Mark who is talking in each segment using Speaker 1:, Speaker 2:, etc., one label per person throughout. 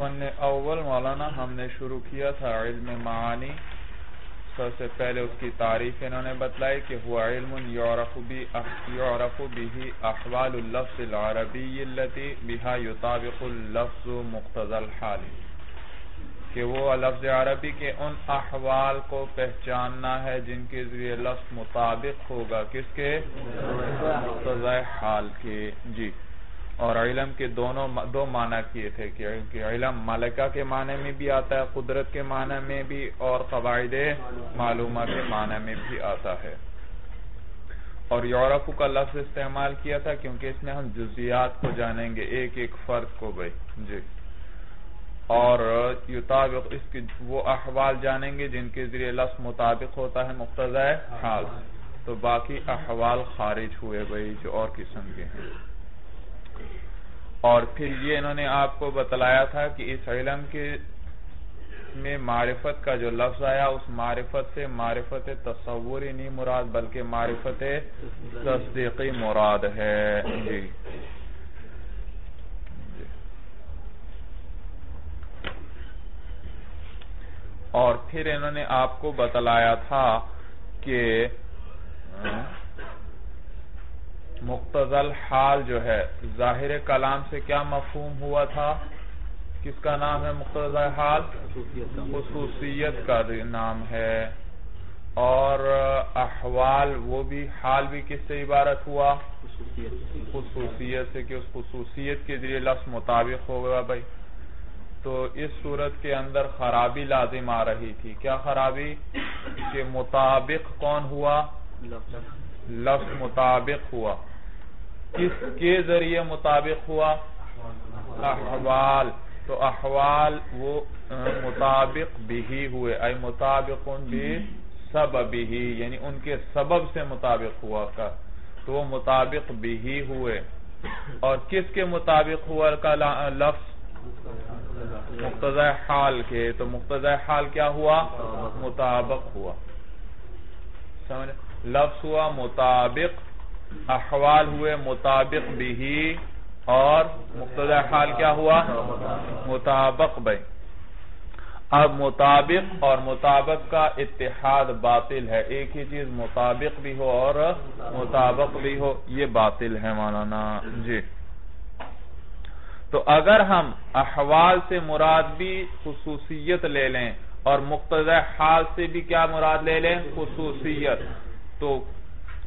Speaker 1: فن اول مولانا ہم نے شروع کیا تھا علم معانی۔ سب سے پہلے اس کی تعریف انہوں نے بتلائی کہ ہوا علم یعرف به احوال اللفظ العربی اللتی بها یطابق اللفظ مقتضى الحال۔ کہ وہ لفظ عربی کے ان احوال کو پہچاننا ہے جن کے ذریعے لفظ مطابق ہوگا۔ کس کے؟ مقتضى حال کے۔ جی۔ اور علم کے دونوں دو معنی کیے تھے کہ علم ملکہ کے معنی میں بھی آتا ہے، قدرت کے معنی میں بھی، اور قواعد معلومہ کے معنی میں بھی آتا ہے۔ اور یورپ کا لفظ استعمال کیا تھا کیونکہ اس میں ہم جزیات کو جانیں گے، ایک ایک فرد کو بھائی۔ جی۔ اور یطابق اس کی وہ احوال جانیں گے جن کے ذریعے لفظ مطابق ہوتا ہے مقتضى حال۔ تو باقی احوال خارج ہوئے بھائی، جو اور قسم کے ہیں۔ اور پھر یہ انہوں نے آپ کو بتلایا تھا کہ اس علم کے میں معرفت کا جو لفظ آیا، اس معرفت سے معرفت تصوری نہیں مراد، بلکہ معرفت تصدیقی مراد ہے۔ جی۔ اور پھر انہوں نے آپ کو بتلایا تھا کہ مقتضل حال جو ہے، ظاہر کلام سے کیا مفہوم ہوا تھا؟ کس کا نام ہے مقتضل حال؟ خصوصیت کا نام ہے۔ اور احوال، وہ بھی، حال بھی کس سے عبارت ہوا؟ خصوصیت سے، کہ اس خصوصیت کے ذریعے لفظ مطابق ہوگا بھائی۔ تو اس صورت کے اندر خرابی لازم آ رہی تھی۔ کیا خرابی؟ کہ مطابق کون ہوا؟ لفظ مطابق ہوا۔ کس کے ذریعے مطابق ہوا؟ احوال. تو احوال وہ مطابق بھی ہوئے. اے مطابق بھی سبب بھی یعنی ان کے سبب سے مطابق ہوا کر تو وہ مطابق بھی ہوئے. اور کس کے مطابق ہوا کا لفظ؟ مقتضی حال کے. تو مقتضی حال کیا ہوا؟ مطابق ہوا. سمجھ؟ لفظ ہوا مطابق احوال ہوئے مطابق بھی اور مقتضی حال کیا ہوا؟ مطابق بھائی اب مطابق اور مطابق کا اتحاد باطل ہے۔ ایک ہی چیز مطابق بھی ہو اور مطابق بھی ہو، یہ باطل ہے مولانا۔ جی۔ تو اگر ہم احوال سے مراد بھی خصوصیت لے لیں اور مقتضی حال سے بھی کیا مراد لے لیں؟ خصوصیت۔ تو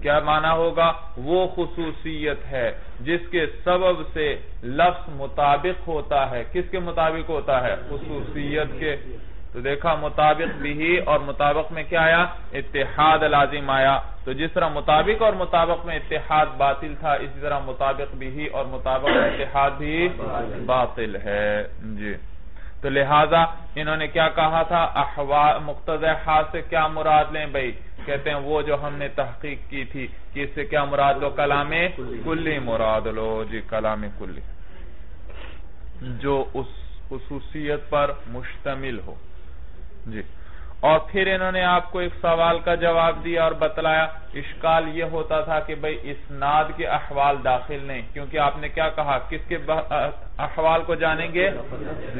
Speaker 1: کیا معنی ہوگا؟ وہ خصوصیت ہے جس کے سبب سے لفظ مطابق ہوتا ہے۔ کس کے مطابق ہوتا ہے؟ خصوصیت کے۔ تو دیکھا، مطابق بھی اور مطابق میں کیا آیا؟ اتحاد لازم آیا۔ تو جس طرح مطابق اور مطابق میں اتحاد باطل تھا، اسی طرح مطابق بھی اور مطابق اتحاد بھی باطل ہے۔ جی۔ تو لہٰذا انہوں نے کیا کہا تھا؟ مقتض حال سے کیا مراد لیں بھائی؟ کہتے ہیں وہ جو ہم نے تحقیق کی تھی کہ اس سے کیا مراد لو کلام کلی مراد لو جی کلام کلی جو اس خصوصیت پر مشتمل ہو۔ جی۔ اور پھر انہوں نے آپ کو ایک سوال کا جواب دیا اور بتلایا، اشکال یہ ہوتا تھا کہ بھئی اسناد کے احوال داخل نہیں، کیونکہ آپ نے کیا کہا؟ کس کے احوال کو جانیں گے؟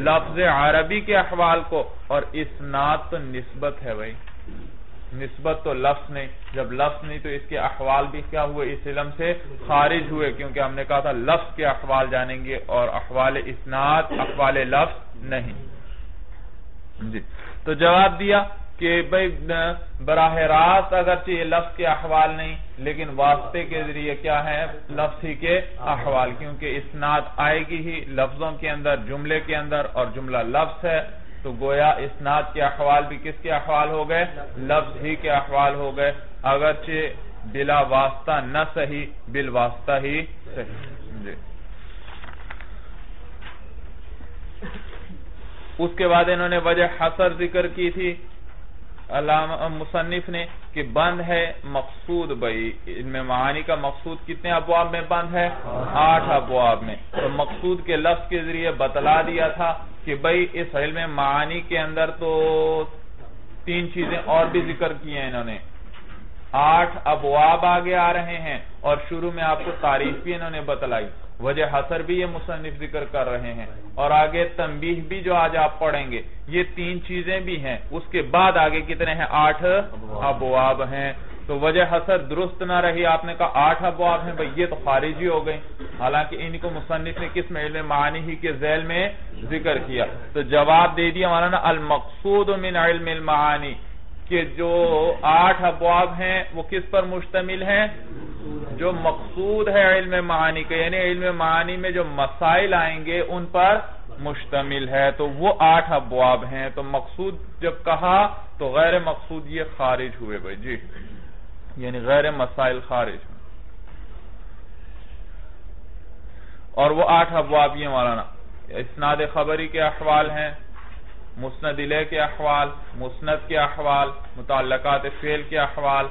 Speaker 1: لفظ عربی کے احوال کو، اور اسناد تو نسبت ہے بھئی نسبت تو لفظ نہیں، جب لفظ نہیں تو اس کے احوال بھی کیا ہوئے؟ اس علم سے خارج ہوئے، کیونکہ ہم نے کہا تھا لفظ کے احوال جانیں گے اور احوال اسناد، احوال لفظ نہیں۔ جی۔ تو جواب دیا کہ بھئی براہ راست اگرچہ یہ لفظ کے احوال نہیں، لیکن واسطے کے ذریعے کیا ہے؟ لفظ ہی کے احوال، کیونکہ اسناد آئے گی ہی لفظوں کے اندر، جملے کے اندر، اور جملہ لفظ ہے۔ تو گویا اسناد کے احوال بھی کس کے احوال ہو گئے؟ لفظ ہی کے احوال ہو گئے۔ اگرچہ بلا واسطہ نہ صحیح، بل واسطہ ہی صحیح۔ جی۔ اس کے بعد انہوں نے وجہ حسر ذکر کی تھی۔ علامہ مصنف نے کہ بند ہے مقصود بھائی، ان میں معانی کا مقصود کتنے ابواب میں بند ہے؟ آٹھ ابواب میں۔ تو مقصود کے لفظ کے ذریعے بتلا دیا تھا کہ بھائی، اس علم معانی کے اندر تو تین چیزیں اور بھی ذکر کی ہیں انہوں نے۔ آٹھ ابواب آگے آ رہے ہیں اور شروع میں آپ کو تعریف بھی انہوں نے بتلائی۔ وجہ حسر بھی یہ مصنف ذکر کر رہے ہیں۔ اور آگے تنبیح بھی جو آج آپ پڑھیں گے، یہ تین چیزیں بھی ہیں۔ اس کے بعد آگے کتنے ہیں؟ آٹھ ابواب ہیں۔ تو وجہ حسر درست نہ رہی، آپ نے کہا آٹھ ابواب ہیں بھئی یہ تو خارجی ہو گئی حالانکہ ان کو مصنف نے کس میں علم معانی ہی کے ذیل میں ذکر کیا۔ تو جواب دے دیا مولانا، المقصود من علم المعانی۔ کہ جو آٹھ ابواب ہیں وہ کس پر مشتمل ہیں؟ جو مقصود ہے علم معانی کے یعنی علم معانی میں جو مسائل آئیں گے ان پر مشتمل ہے۔ تو وہ آٹھ ابواب ہیں۔ تو مقصود جب کہا تو غیر مقصود یہ خارج ہوئے بھائی جی۔ یعنی غیر مسائل خارج۔ اور وہ آٹھ ابواب یہ مولانا، اسناد خبری کے احوال ہیں۔ مسند علیہ کے احوال، مسند کے احوال، متعلقات فیل کے احوال،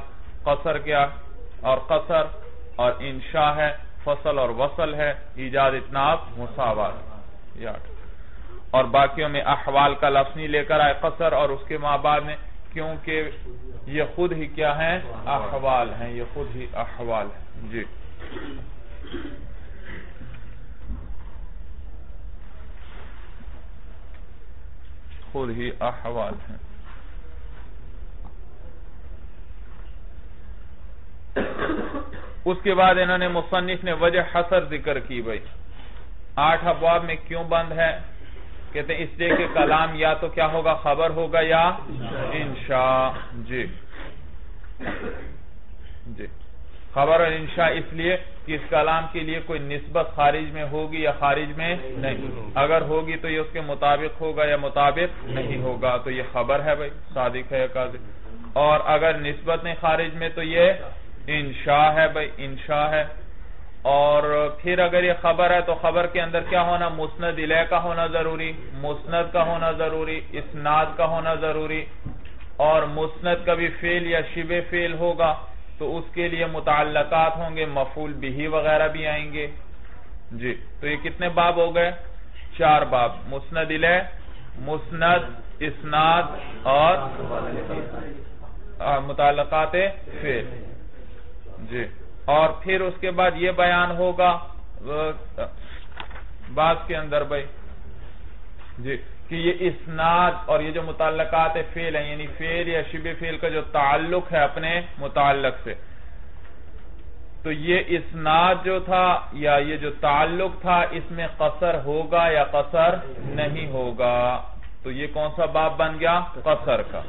Speaker 1: قصر کے اور قصر، اور انشاء ہے، فصل اور وصل ہے، ایجاد اتناب مساوات اور باقیوں میں احوال کا لفظ نہیں لے کر آئے قصر اور اس کے ماں بعد میں، کیونکہ یہ خود ہی کیا ہیں؟ احوال ہیں، یہ خود ہی احوال ہیں۔ جی۔ خود ہی احوال ہیں۔ اس کے بعد انہوں نے مصنف نے وجہ حسر ذکر کی بھائی۔ آٹھ ابواب میں کیوں بند ہے؟ کہتے ہیں اس لیے کہ کلام یا تو کیا ہوگا؟ خبر ہوگا یا؟ انشاء۔ جی۔ جی۔ خبر اور انشاء اس لیے کہ اس کلام کے لیے کوئی نسبت خارج میں ہوگی یا خارج میں نہیں۔ اگر ہوگی تو یہ اس کے مطابق ہوگا یا مطابق نہیں ہوگا، تو یہ خبر ہے بھائی، صادق ہے اور اگر نسبت نہیں خارج میں تو یہ انشاء ہے بھائی، انشاء ہے۔ اور پھر اگر یہ خبر ہے تو خبر کے اندر کیا ہونا؟ مسند علیہ کا ہونا ضروری، مسند کا ہونا ضروری، اسناد کا ہونا ضروری۔ اور مسند کا بھی فیل یا شب فیل ہوگا۔ تو اس کے لیے متعلقات ہوں گے مفول بھی وغیرہ بھی آئیں گے۔ جی تو یہ کتنے باب ہو گئے؟ چار باب۔ مسند علیہ مسند، اسناد اور متعلقات فیل جی اور پھر اس کے بعد یہ بیان ہوگا بعض کے اندر بھائی۔ جی کہ یہ اسناد اور یہ جو متعلقات فیل ہیں یعنی فیل یا شب فیل کا جو تعلق ہے اپنے متعلق سے۔ تو یہ اسناد جو تھا یا یہ جو تعلق تھا، اس میں قصر ہوگا یا قصر نہیں ہوگا؟ تو یہ کون سا باب بن گیا؟ قصر کا۔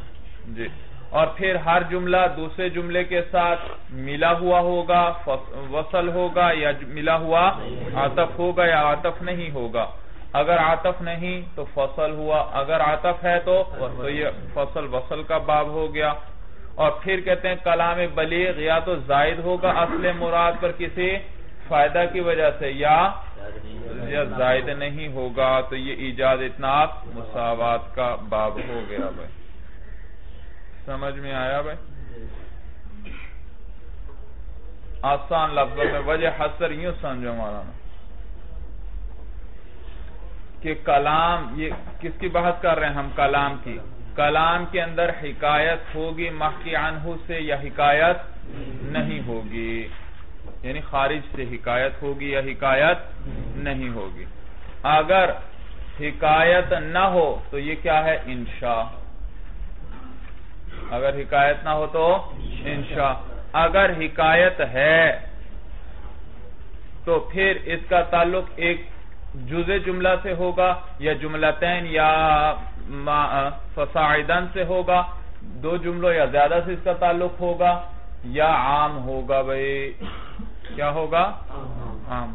Speaker 1: جی۔ اور پھر ہر جملہ دوسرے جملے کے ساتھ ملا ہوا ہوگا وصل ہوگا یا ملا ہوا، عطف ہوگا یا عطف نہیں ہوگا۔ اگر عطف نہیں تو فصل ہوا، اگر عطف ہے تو یہ فصل وصل کا باب ہو گیا۔ اور پھر کہتے ہیں کلام بلیغ یا تو زائد ہوگا اصل مراد پر کسی فائدہ کی وجہ سے، یا زائد نہیں ہوگا۔ تو یہ ایجاد اتناف مساوات کا باب ہو گیا بھائی۔ سمجھ میں آیا بھائی؟ آسان لفظوں میں وجہ حسر یوں سمجھو مولانا۔ کہ کلام یہ کس کی بحث کر رہے ہیں ہم؟ کلام کی۔ کلام کے اندر حکایت ہوگی محکی عنہ سے یا حکایت نہیں ہوگی۔ یعنی خارج سے حکایت ہوگی یا حکایت نہیں ہوگی۔ اگر حکایت نہ ہو تو یہ کیا ہے؟ انشاء۔ اگر حکایت نہ ہو تو انشاء۔ اگر حکایت ہے تو پھر اس کا تعلق ایک جز جملہ سے ہوگا یا جملتین یا فساعدن سے ہوگا، دو جملوں یا زیادہ سے اس کا تعلق ہوگا یا عام ہوگا بھئی کیا ہوگا؟ عام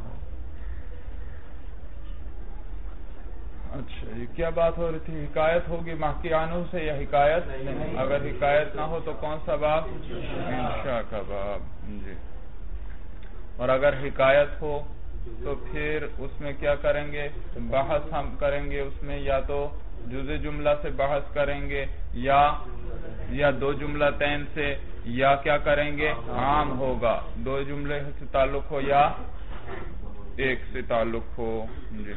Speaker 1: اچھا یہ کیا بات ہو رہی تھی؟ حکایت ہوگی محکیانوں سے یا حکایت؟ اگر حکایت نہ ہو تو کون سا باب؟ انشاء کا باب جی۔ اور اگر حکایت ہو تو پھر اس میں کیا کریں گے؟ بحث ہم کریں گے اس میں، یا تو جز جملہ سے بحث کریں گے، یا یا دو جملہ تین سے، یا کیا کریں گے؟ عام ہوگا۔ دو جملے سے تعلق ہو یا ایک سے تعلق ہو۔ جی۔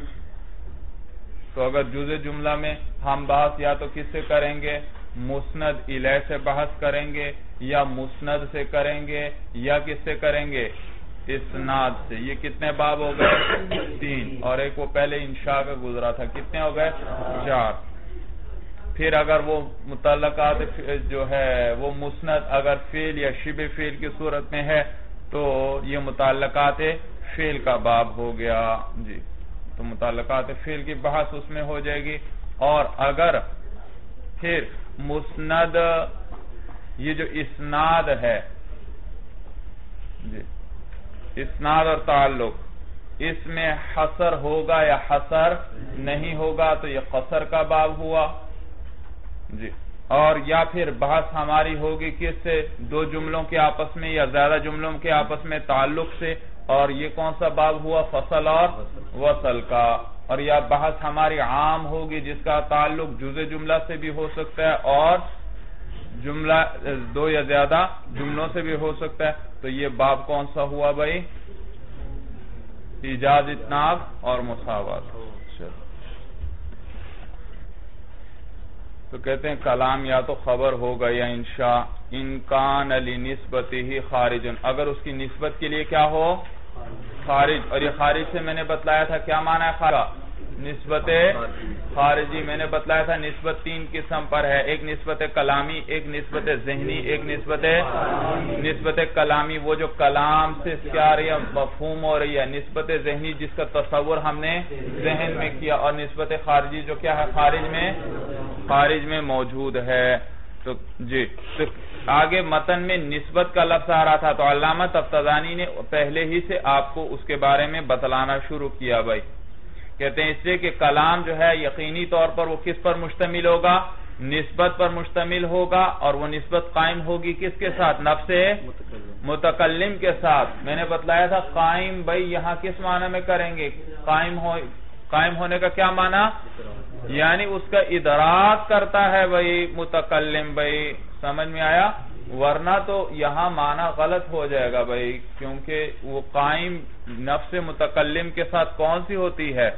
Speaker 1: تو اگر جز جملہ میں ہم بحث یا تو کس سے کریں گے؟ مسند علیہ سے بحث کریں گے، یا مسند سے کریں گے، یا کس سے کریں گے؟ اسناد سے۔ یہ کتنے باب ہو گئے؟ تین۔ اور ایک وہ پہلے انشاء کا گزرا تھا۔ کتنے ہو گئے؟ چار۔ پھر اگر وہ متعلقات جو ہے، وہ مسند اگر فیل یا شب فیل کی صورت میں ہے، تو یہ متعلقات فیل کا باب ہو گیا۔ جی۔ تو متعلقات فیل کی بحث اس میں ہو جائے گی۔ اور اگر پھر مسند یہ جو اسناد ہے جی۔ اسناد اور تعلق۔ اس میں حسر ہوگا یا حسر نہیں ہوگا تو یہ قصر کا باب ہوا۔ جی۔ اور یا پھر بحث ہماری ہوگی کس سے؟ دو جملوں کے آپس میں یا زیادہ جملوں کے آپس میں تعلق سے۔ اور یہ کون سا باب ہوا؟ فصل اور وصل کا۔ اور یا بحث ہماری عام ہوگی جس کا تعلق جز جملہ سے بھی ہو سکتا ہے اور جملہ دو یا زیادہ جملوں سے بھی ہو سکتا ہے، تو یہ باب کون سا ہوا بھائی؟ ایجاز اتناب اور مساوات۔ اچھا۔ تو کہتے ہیں کلام یا تو خبر ہوگا یا انشاء انکان علی نسبت ہی خارج اگر اس کی نسبت کے لیے کیا ہو؟ خارج۔ اور یہ خارج سے میں نے بتلایا تھا، کیا معنی ہے خارج؟ نسبت خارجی، میں نے بتلایا تھا نسبت تین قسم پر ہے، ایک نسبت کلامی، ایک نسبت ذہنی، ایک نسبت نسبت کلامی، وہ جو کلام سے کیا رہی ہے مفہوم ہو رہی ہے، نسبت ذہنی جس کا تصور ہم نے ذہن میں کیا، اور نسبت خارجی جو کیا ہے، خارج میں خارج میں موجود ہے۔ تو جی تو آگے متن میں نسبت کا لفظ آ رہا تھا، تو علامہ تفتزانی نے پہلے ہی سے آپ کو اس کے بارے میں بتلانا شروع کیا بھائی۔ کہتے ہیں اس سے کہ کلام جو ہے یقینی طور پر وہ کس پر مشتمل ہوگا؟ نسبت پر مشتمل ہوگا اور وہ نسبت قائم ہوگی کس کے ساتھ؟ نفس متکلم کے ساتھ۔ میں نے بتلایا تھا قائم بھائی یہاں کس معنی میں کریں گے؟ قائم قائم ہونے کا کیا معنی؟ یعنی اس کا ادراک کرتا ہے بھائی متکلم بھائی۔ سمجھ میں آیا؟ ورنہ تو یہاں معنی غلط ہو جائے گا بھائی، کیونکہ وہ قائم نفس متکلم کے ساتھ کون سی ہوتی ہے؟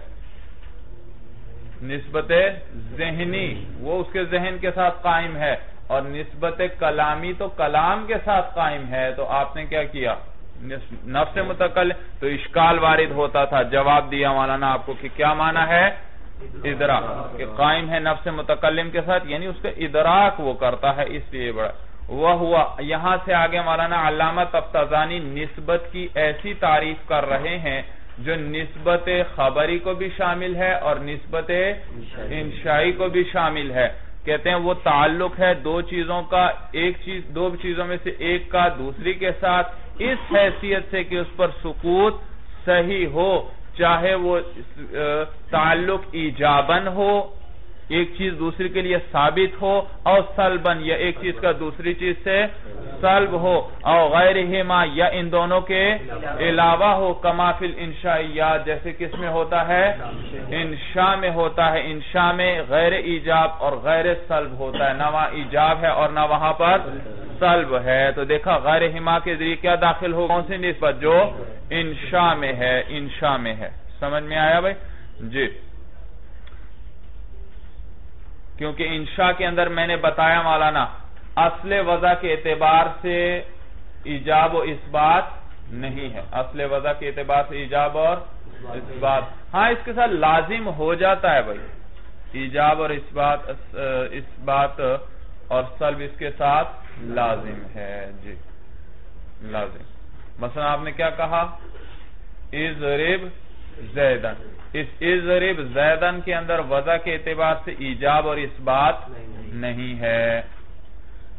Speaker 1: نسبت ذہنی، وہ اس کے ذہن کے ساتھ قائم ہے، اور نسبت کلامی تو کلام کے ساتھ قائم ہے، تو آپ نے کیا کیا؟ نفس متکلم تو اشکال وارد ہوتا تھا۔ جواب دیا مولانا آپ کو کہ کیا معنی ہے؟ ادراک، کہ قائم ہے نفس متکلم کے ساتھ یعنی اس کا ادراک وہ کرتا ہے، اس لیے بڑا۔ وہ ہوا یہاں سے آگے مولانا علامہ تفتزانی نسبت کی ایسی تعریف کر رہے ہیں جو نسبت خبری کو بھی شامل ہے اور نسبت انشائی کو بھی شامل ہے۔ کہتے ہیں وہ تعلق ہے دو چیزوں کا، ایک چیز، دو چیزوں میں سے ایک کا، دوسری کے ساتھ۔ اس حیثیت سے کہ اس پر سکوت صحیح ہو، چاہے وہ تعلق ایجابن ہو ایک چیز دوسری کے لیے ثابت ہو اور سلبن یا ایک چیز کا دوسری چیز سے سلب ہو اور غیر ہما یا ان دونوں کے علاوہ ہو کمافل انشائیات جیسے کس میں ہوتا ہے؟ انشاء میں ہوتا ہے۔ انشاء میں غیر ایجاب اور غیر سلب ہوتا ہے۔ نہ وہاں ایجاب ہے اور نہ وہاں پر سلب ہے۔ تو دیکھا غیر ہما کے ذریعے کیا داخل ہو؟ کون سی نسبت جو انشاء میں ہے؟ انشاء میں ہے۔ سمجھ میں آیا بھائی؟ جی۔ کیونکہ انشاء کے اندر میں نے بتایا مولانا، اصل وضع کے اعتبار سے ایجاب و اس بات نہیں ہے۔ اصل وضع کے اعتبار سے ایجاب اور اس بات ہاں اس کے ساتھ لازم ہو جاتا ہے بھائی۔ ایجاب اور اس بات اس بات اور سلب اس کے ساتھ لازم ہے۔ جی لازم۔ مثلا آپ نے کیا کہا؟ اضرب زیدن۔ اس ازرب زیدن کے اندر وضع کے اعتبار سے ایجاب اور اس بات نہیں ہے۔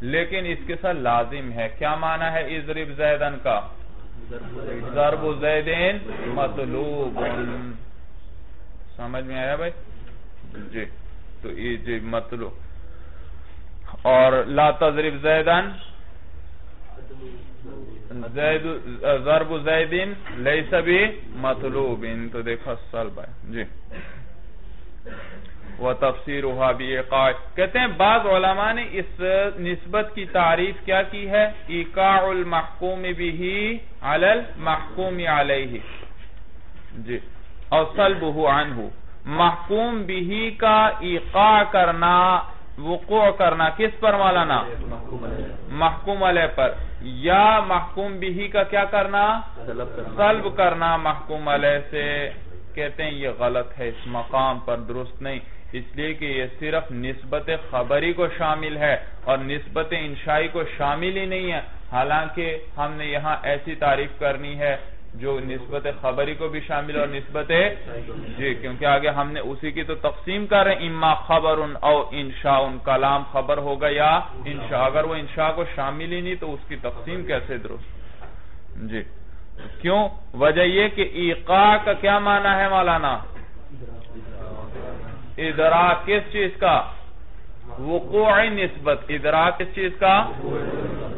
Speaker 1: لیکن اس کے ساتھ لازم ہے۔ کیا معنی ہے ازرب زیدن کا؟ ضرب زیدین مطلوب۔ سمجھ میں آیا بھائی؟ جی تو جی مطلوب۔ اور لا تضرب زیدن؟ ضرب زیدین لیس بھی مطلوب تو دیکھا سلب ہے جی. وہ تفسیر کہتے ہیں بعض علماء نے اس نسبت کی تعریف کیا کی ہے؟ ایقاع المحکوم بھی علی المحکوم علیہ. جی. اور سلب عنہ. محکوم بھی کا ایقاع کرنا وقوع کرنا، کس پر مولانا؟ محکوم علیہ پر۔ یا محکوم بھی کا کیا کرنا؟ سلب کرنا۔ محکوم علیہ سے کہتے ہیں یہ غلط ہے، اس مقام پر درست نہیں۔ اس لیے کہ یہ صرف نسبت خبری کو شامل ہے اور نسبت انشائی کو شامل ہی نہیں ہے۔ حالانکہ ہم نے یہاں ایسی تعریف کرنی ہے جو نسبت خبری کو بھی شامل اور نسبت جی کیونکہ آگے ہم نے اسی کی تو تقسیم کر رہے ہیں۔ اما خبر او انشاء، ان کلام خبر ہوگا یا انشاء۔ اگر وہ انشاء کو شامل ہی نہیں تو اس کی تقسیم کیسے درست؟ جی۔ کیوں؟ وجہ یہ کہ ایقا کا کیا معنی ہے مولانا؟ ادراک، کس چیز کا؟ وقوعی نسبت، ادراک کس چیز کا؟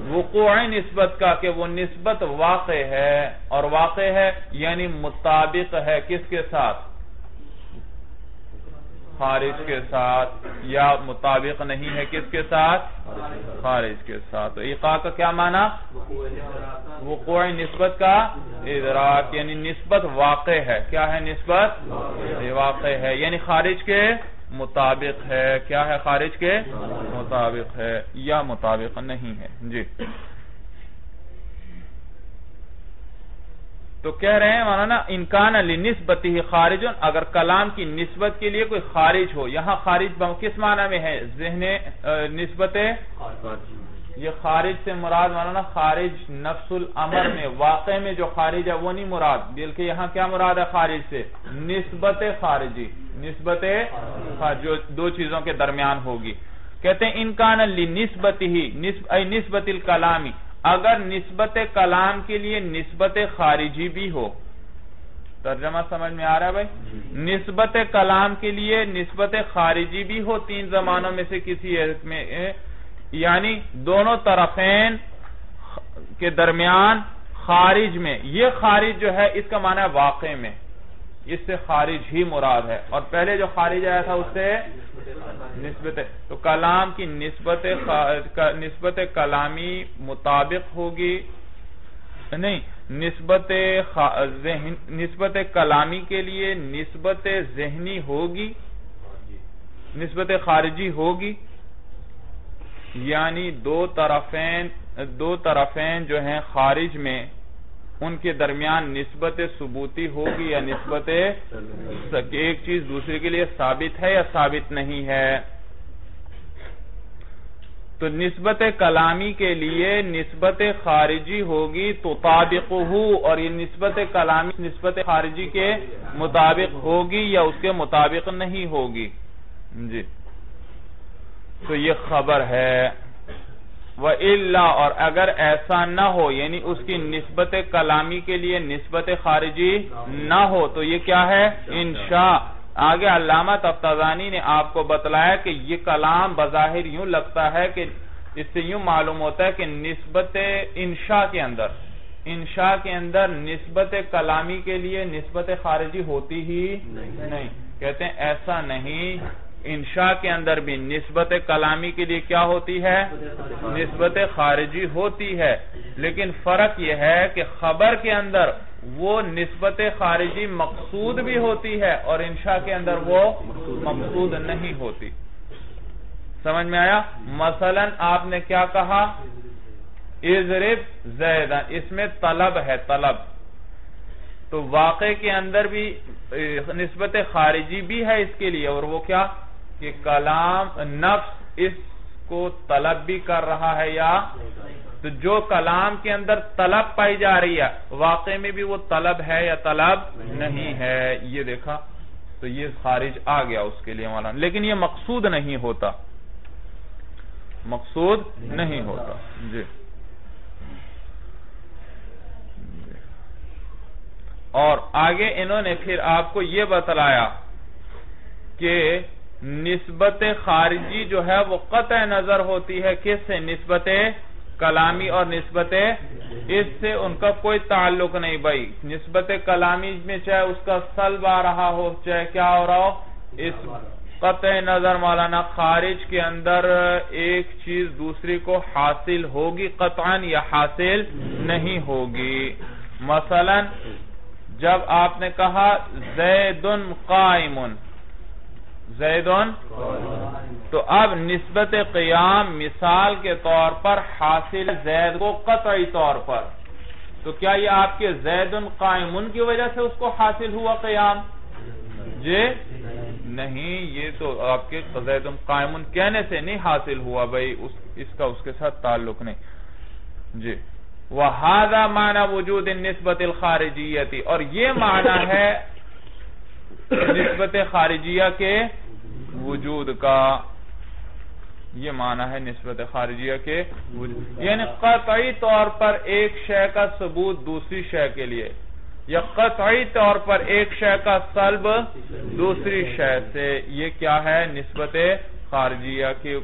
Speaker 1: وقوعی نسبت کا کہ وہ نسبت واقع ہے اور واقع ہے یعنی مطابق ہے کس کے ساتھ؟ خارج کے ساتھ یا مطابق نہیں ہے کس کے ساتھ؟ خارج کے ساتھ۔ تو ایقا کا کیا معنی؟ وقوعی نسبت کا ادراک یعنی نسبت واقع ہے۔ کیا ہے نسبت؟ واقع ہے۔ یعنی خارج کے مطابق ہے۔ کیا ہے خارج کے؟ مطابق ہے۔ یا مطابق نہیں ہے۔ جی۔ تو کہہ رہے ہیں مولانا انکان علی نسبتی ہی خارج اگر کلام کی نسبت کے لیے کوئی خارج ہو، یہاں خارج کس معنی میں ہے؟ ذہن نسبت یہ خارج سے مراد مولانا خارج نفس العمر میں واقع میں جو خارج ہے وہ نہیں مراد بلکہ یہاں کیا مراد ہے خارج سے؟ نسبت خارجی نسبت جو دو چیزوں کے درمیان ہوگی۔ کہتے ہیں انکان علی نسبت ہی نسبت الکلامی۔ اگر نسبت کلام کے لیے نسبت خارجی بھی ہو ترجمہ سمجھ میں آ رہا ہے بھائی؟ جی۔ نسبت کلام کے لیے نسبت خارجی بھی ہو تین زمانوں میں سے کسی میں یعنی دونوں طرفین کے درمیان خارج میں، یہ خارج جو ہے، اس کا معنی ہے واقع میں۔ اس سے خارج ہی مراد ہے۔ اور پہلے جو خارج آیا تھا، اس سے نسبت، تو کلام کی نسبت نسبت کلامی مطابق ہوگی۔ نہیں، نسبت نسبت کلامی کے لیے نسبت ذہنی ہوگی۔ نسبت خارجی ہوگی۔ یعنی دو طرفین دو طرفین جو ہیں خارج میں، ان کے درمیان نسبت ثبوتی ہوگی یا نسبت ایک چیز دوسرے کے لیے ثابت ہے یا ثابت نہیں ہے؟ تو نسبت کلامی کے لیے نسبت خارجی ہوگی تو تابق ہو اور یہ نسبت کلامی، نسبت خارجی کے مطابق ہوگی یا اس کے مطابق نہیں ہوگی؟ جی۔ تو یہ خبر ہے۔ وَإِلَّا اور اگر ایسا نہ ہو یعنی اس کی نسبت کلامی کے لیے نسبت خارجی نہ ہو تو یہ کیا ہے؟ انشاء۔ آگے علامہ تفتازانی نے آپ کو بتلایا کہ یہ کلام بظاہر یوں لگتا ہے کہ اس سے یوں معلوم ہوتا ہے کہ نسبت انشاء کے اندر انشاء کے اندر نسبت کلامی کے لیے نسبت خارجی ہوتی ہی نہیں۔ کہتے ہیں ایسا نہیں۔ انشاء کے اندر بھی نسبت کلامی کے لیے کیا ہوتی ہے؟ نسبت خارجی ہوتی ہے۔ لیکن فرق یہ ہے کہ خبر کے اندر وہ نسبت خارجی مقصود بھی ہوتی ہے اور انشاء کے اندر وہ مقصود نہیں ہوتی۔ سمجھ میں آیا؟ مثلا آپ نے کیا کہا؟ ازرب زیدن اس میں طلب ہے، طلب۔ تو واقع کے اندر بھی نسبت خارجی بھی ہے اس کے لیے اور وہ کیا؟ کہ کلام نفس اس کو طلب بھی کر رہا ہے یا تو جو کلام کے اندر طلب پائی جا رہی ہے واقع میں بھی وہ طلب ہے یا طلب نہیں ہے؟ یہ دیکھا، تو یہ خارج آ گیا اس کے لیے مولانا۔ لیکن یہ مقصود نہیں ہوتا۔ مقصود نہیں ہوتا۔ جی۔ اور آگے انہوں نے پھر آپ کو یہ بتلایا کہ نسبت خارجی جو ہے وہ قطع نظر ہوتی ہے کس سے؟ نسبت کلامی اور نسبت اس سے ان کا کوئی تعلق نہیں بھائی۔ نسبت کلامی میں چاہے اس کا سلب آ رہا ہو، چاہے کیا ہو رہا ہو، اس قطع نظر مولانا خارج کے اندر ایک چیز دوسری کو حاصل ہوگی، قطعا یا حاصل نہیں ہوگی۔ مثلا جب آپ نے کہا زیدن قائمن زیدون؟ تو اب نسبت قیام مثال کے طور پر حاصل زید کو قطعی طور پر۔ تو کیا یہ آپ کے زید قائمن کی وجہ سے اس کو حاصل ہوا قیام؟ جی؟ نہیں، یہ تو آپ کے زید قائمن کہنے سے نہیں حاصل ہوا بھائی، اس کا اس کے ساتھ تعلق نہیں۔ جی۔ وَهَذَا مَعْنَى وُجُودِ النِّسْبَةِ الْخَارِجِيَّةِ۔ اور یہ معنی ہے نسبت خارجیہ کے وجود کا یہ معنی ہے نسبت خارجیہ کے وجود۔ یعنی قطعی طور پر ایک شے کا ثبوت دوسری شے کے لیے۔ یا قطعی طور پر ایک شے کا سلب دوسری شے سے۔ یہ کیا ہے؟ نسبت خارجیہ کے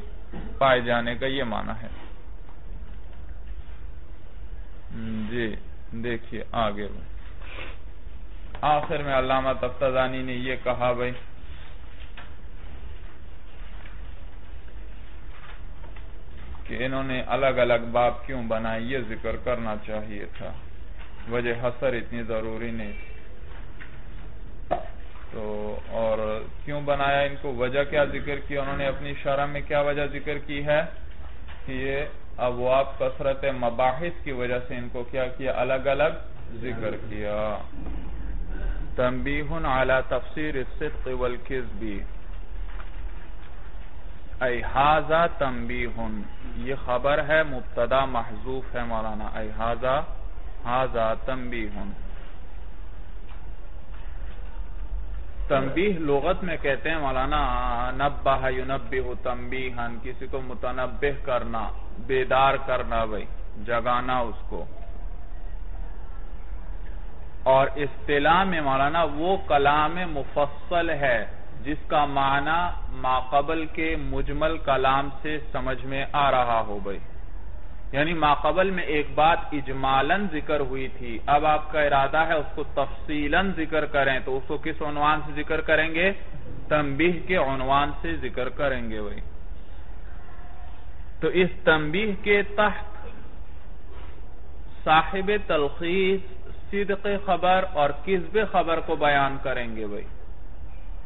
Speaker 1: پائے جانے کا یہ معنی ہے۔ جی دیکھیے آگے۔ آخر میں علامہ تفتزانی نے یہ کہا بھائی، کہ انہوں نے الگ الگ باب کیوں بنائی؟ یہ ذکر کرنا چاہیے تھا۔ وجہ حسر اتنی ضروری نہیں۔ تو اور کیوں بنایا ان کو؟ وجہ کیا ذکر کی؟ انہوں نے اپنی شرح میں کیا وجہ ذکر کی ہے؟ کہ یہ ابواب کثرت مباحث کی وجہ سے ان کو کیا کیا؟ الگ الگ ذکر کیا۔ تنبیح علی تفسیر الصدق والکذب۔ ای حاضا تنبیح یہ خبر ہے، مبتدا محضوف ہے مولانا۔ ای حاضا حاضا تنبیح تنبیح لغت میں کہتے ہیں مولانا، نبہ ینبہ تنبیحا کسی کو متنبہ کرنا، بیدار کرنا بھئی جگانا اس کو۔ اور اصطلاح میں مولانا وہ کلام مفصل ہے جس کا معنی ماقبل کے مجمل کلام سے سمجھ میں آ رہا ہو بھئی یعنی ماقبل میں ایک بات اجمالاً ذکر ہوئی تھی، اب آپ کا ارادہ ہے اس کو تفصیلاً ذکر کریں، تو اس کو کس عنوان سے ذکر کریں گے؟ تنبیح کے عنوان سے ذکر کریں گے بھئی تو اس تنبیح کے تحت صاحب تلخیص صدق خبر اور کذب خبر کو بیان کریں گے بھائی۔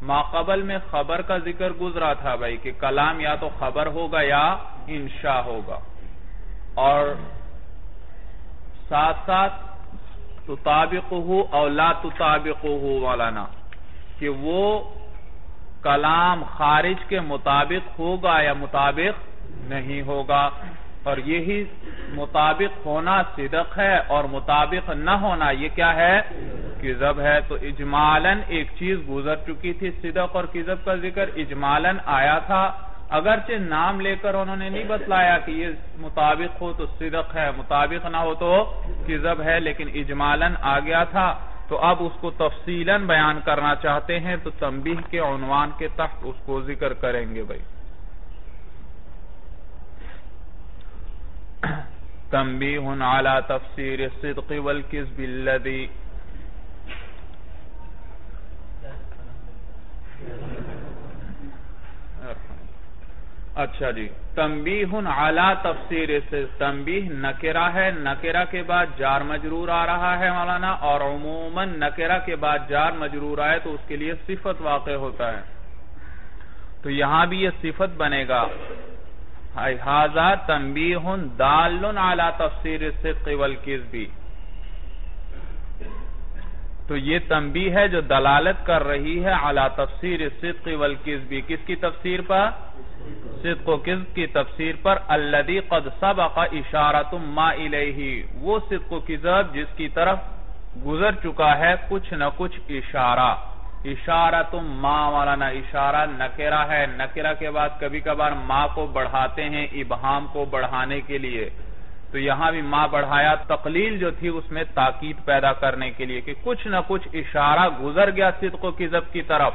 Speaker 1: ماقبل میں خبر کا ذکر گزرا تھا بھائی کہ کلام یا تو خبر ہوگا یا انشاء ہوگا۔ اور ساتھ ساتھ تطابق ہو اور لا تطابق ہو والانا، کہ وہ کلام خارج کے مطابق ہوگا یا مطابق نہیں ہوگا۔ اور یہی مطابق ہونا صدق ہے اور مطابق نہ ہونا یہ کیا ہے؟ کذب ہے۔ تو اجمالاً ایک چیز گزر چکی تھی صدق اور کذب کا ذکر، اجمالاً آیا تھا۔ اگرچہ نام لے کر انہوں نے نہیں بتلایا کہ یہ مطابق ہو تو صدق ہے، مطابق نہ ہو تو کذب ہے، لیکن اجمالاً آ گیا تھا۔ تو اب اس کو تفصیلاً بیان کرنا چاہتے ہیں۔ تو تنبیح کے عنوان کے تحت اس کو ذکر کریں گے بھائی۔ تنبیح على تفسیر الصدق والکذب الذي اچھا جی تنبیح علی تفسیر تنبیح نکرہ ہے، نکرہ کے بعد جار مجرور آ رہا ہے مولانا، اور عموماً نکرہ کے بعد جار مجرور آئے تو اس کے لیے صفت واقع ہوتا ہے۔ تو یہاں بھی یہ صفت بنے گا۔ حاضا تنبیح دال علی تفسیر الصدق والکذب۔ تو یہ تنبیح ہے جو دلالت کر رہی ہے علی تفسیر الصدق والکذب۔ کس کی تفسیر پر؟ صدق و کذب کی تفسیر پر۔ الذي قد سبق اشارت ما الیہ۔ وہ صدق و کذب جس کی طرف گزر چکا ہے کچھ نہ کچھ اشارہ۔ اشارہ تم ماں والا نہ اشارہ نکرہ ہے۔ نکرہ کے بعد کبھی کبھار ماں کو بڑھاتے ہیں، ابہام کو بڑھانے کے لیے۔ تو یہاں بھی ماں بڑھایا، تقلیل جو تھی اس میں تاکید پیدا کرنے کے لیے کہ کچھ نہ کچھ اشارہ گزر گیا صدق و کذب کی طرف۔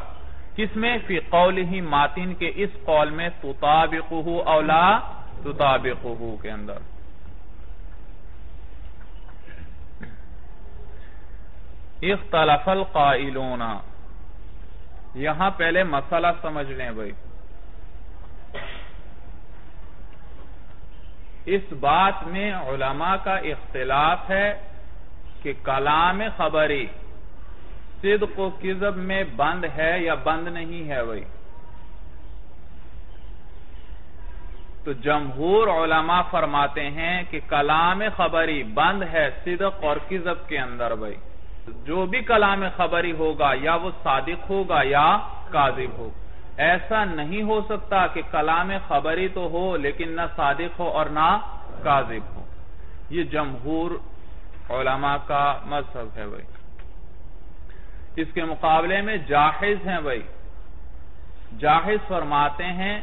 Speaker 1: کس میں؟ فی قولی ماتین کے اس قول میں تطابقہ اولا تطابقہ کے اندر۔ اختلف القائلون۔ یہاں پہلے مسئلہ سمجھ لیں بھائی۔ اس بات میں علماء کا اختلاف ہے کہ کلام خبری صدق و کذب میں بند ہے یا بند نہیں ہے بھائی۔ تو جمہور علماء فرماتے ہیں کہ کلام خبری بند ہے صدق اور کذب کے اندر بھائی۔ جو بھی کلام خبری ہوگا یا وہ صادق ہوگا یا کاذب ہوگا ایسا نہیں ہو سکتا کہ کلام خبری تو ہو لیکن نہ صادق ہو اور نہ کاذب ہو۔ یہ جمہور علماء کا مذہب ہے بھائی۔ اس کے مقابلے میں جاہز ہیں بھائی۔ جاہز فرماتے ہیں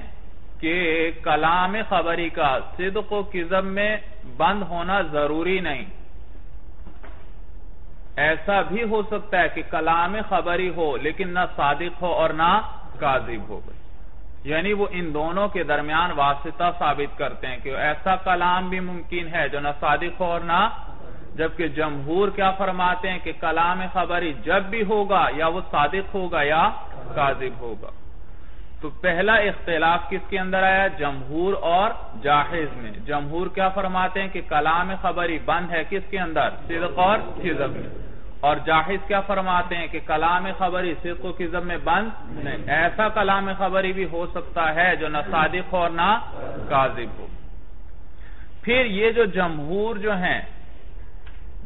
Speaker 1: کہ کلام خبری کا صدق و کذب میں بند ہونا ضروری نہیں۔ ایسا بھی ہو سکتا ہے کہ کلام خبری ہو لیکن نہ صادق ہو اور نہ کاذب ہو گئی یعنی وہ ان دونوں کے درمیان واسطہ ثابت کرتے ہیں کہ ایسا کلام بھی ممکن ہے جو نہ صادق ہو اور نہ جبکہ جمہور کیا فرماتے ہیں کہ کلام خبری جب بھی ہوگا یا وہ صادق ہوگا یا کاذب ہوگا۔ تو پہلا اختلاف کس کے اندر آیا جمہور اور جاہز میں۔ جمہور کیا فرماتے ہیں کہ کلام خبری بند ہے کس کے اندر؟ صدق اور کذب میں۔ اور جاہز کیا فرماتے ہیں کہ کلام خبری صدق و کذب میں بند ایسا کلام خبری بھی ہو سکتا ہے جو نہ صادق ہو اور نہ کاذب ہو۔ پھر یہ جو جمہور جو ہیں،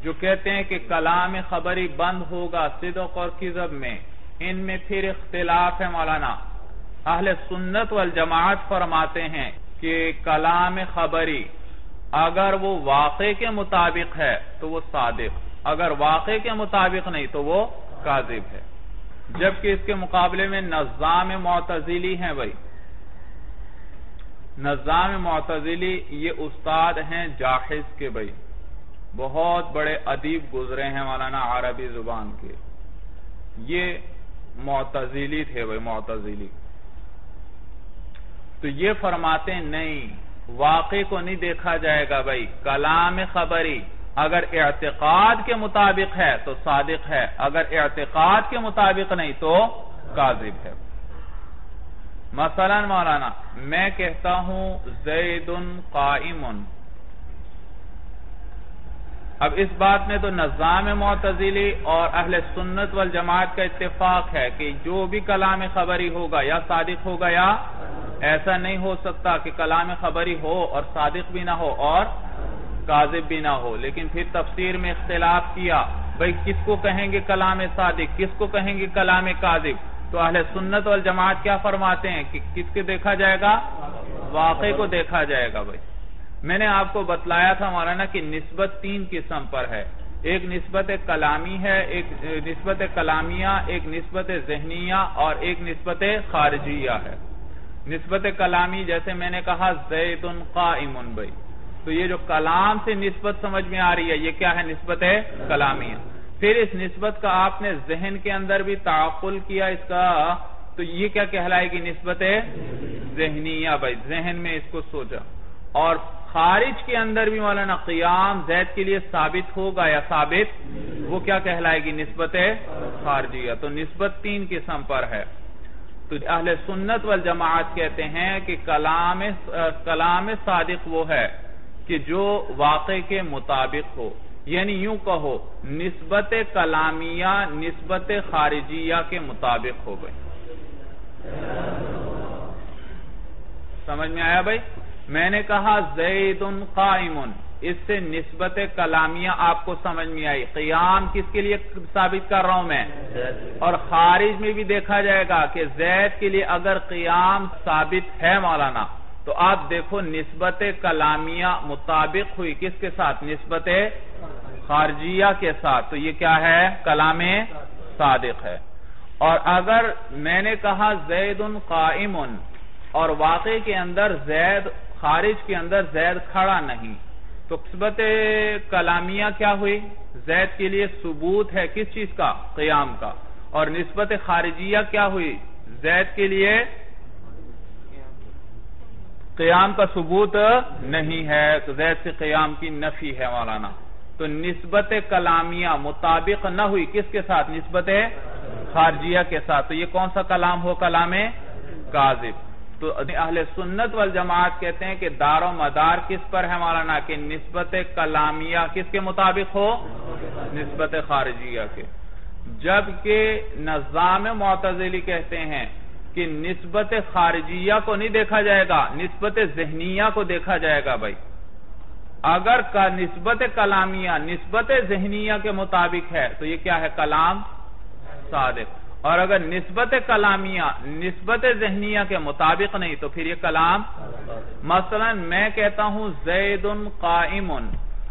Speaker 1: جو کہتے ہیں کہ کلام خبری بند ہوگا صدق اور کذب میں، ان میں پھر اختلاف ہے مولانا۔ اہل سنت والجماعت فرماتے ہیں کہ کلام خبری اگر وہ واقع کے مطابق ہے تو وہ صادق۔ اگر واقع کے مطابق نہیں تو وہ کاذب ہے۔ جبکہ اس کے مقابلے میں نظام معتزلی ہیں بھائی۔ نظام معتزلی یہ استاد ہیں جاہز کے بھائی۔ بہت بڑے ادیب گزرے ہیں مولانا عربی زبان کے۔ یہ معتزلی تھے بھائی، معتزلی۔ تو یہ فرماتے نہیں واقع کو نہیں دیکھا جائے گا بھائی۔ کلام خبری۔ اگر اعتقاد کے مطابق ہے تو صادق ہے، اگر اعتقاد کے مطابق نہیں تو کاذب ہے۔ مثلا مولانا، میں کہتا ہوں زید قائم اب اس بات میں تو نظام معتزلی اور اہل سنت والجماعت کا اتفاق ہے کہ جو بھی کلام خبری ہوگا یا صادق ہوگا یا ایسا نہیں ہو سکتا کہ کلام خبری ہو اور صادق بھی نہ ہو اور کاذب بھی نہ ہو، لیکن پھر تفسیر میں اختلاف کیا۔ بھئی کس کو کہیں گے کلام صادق، کس کو کہیں گے کلام کاذب؟ تو اہل سنت والجماعت کیا فرماتے ہیں کہ کس کے دیکھا جائے گا؟ واقع کو دیکھا جائے گا بھئی۔ میں نے آپ کو بتلایا تھا مولانا کہ نسبت تین قسم پر ہے۔ ایک نسبت کلامی ہے، ایک نسبت کلامیہ، ایک نسبت ذہنیہ اور ایک نسبت خارجیہ ہے۔ نسبت کلامی جیسے میں نے کہا، زید قائم بھئی۔ تو یہ جو کلام سے نسبت سمجھ میں آ رہی ہے، یہ کیا ہے؟ نسبت ہے کلامیہ پھر اس نسبت کا آپ نے ذہن کے اندر بھی تعقل کیا اس کا، تو یہ کیا کہلائے گی نسبت ہے ذہنیہ؟ بھائی، ذہن میں اس کو سوچا۔ اور خارج کے اندر بھی مولانا قیام زید کے لیے ثابت ہوگا یا ثابت، وہ کیا کہلائے گی؟ نسبت ہے خارجیہ۔ تو نسبت تین قسم پر ہے۔ تو اہل سنت والجماعت کہتے ہیں کہ کلام کلام صادق وہ ہے۔ کہ جو واقع کے مطابق ہو یعنی یوں کہو، نسبت کلامیہ، نسبت خارجیہ کے مطابق ہو گئی سمجھ میں آیا بھائی؟ میں نے کہا زید قائم اس سے نسبت کلامیہ آپ کو سمجھ میں آئی۔ قیام کس کے لیے ثابت کر رہا ہوں میں؟ اور خارج میں بھی دیکھا جائے گا کہ زید کے لیے اگر قیام ثابت ہے مولانا تو آپ دیکھو نسبت کلامیہ مطابق ہوئی کس کے ساتھ؟ نسبت خارجیہ کے ساتھ۔ تو یہ کیا ہے؟ کلام صادق ہے۔ اور اگر میں نے کہا زید قائم اور واقع کے اندر زید، خارج کے اندر زید کھڑا نہیں، تو نسبت کلامیہ کیا ہوئی؟ زید کے لیے ثبوت ہے کس چیز کا؟ قیام کا۔ اور نسبت خارجیہ کیا ہوئی؟ زید کے لیے قیام کا ثبوت نہیں ہے، تو زید سے قیام کی نفی ہے مولانا۔ تو نسبت کلامیہ مطابق نہ ہوئی، کس کے ساتھ؟ نسبت خارجیہ کے ساتھ۔ تو یہ کون سا کلام ہو؟ کلام کاذب۔ تو اہل سنت والجماعت کہتے ہیں کہ دار و مدار کس پر ہے مولانا؟ کہ نسبت کلامیہ کس کے مطابق ہو؟ نسبت خارجیہ کے۔ جبکہ نظام معتزلی کہتے ہیں کہ نسبت خارجیہ کو نہیں دیکھا جائے گا، نسبت ذہنیہ کو دیکھا جائے گا بھائی۔ اگر نسبت کلامیہ، نسبت ذہنیہ کے مطابق ہے، تو یہ کیا ہے؟ کلام صادق۔ اور اگر نسبت کلامیہ، نسبت ذہنیہ کے مطابق نہیں، تو پھر یہ کلام مثلا میں کہتا ہوں زید قائم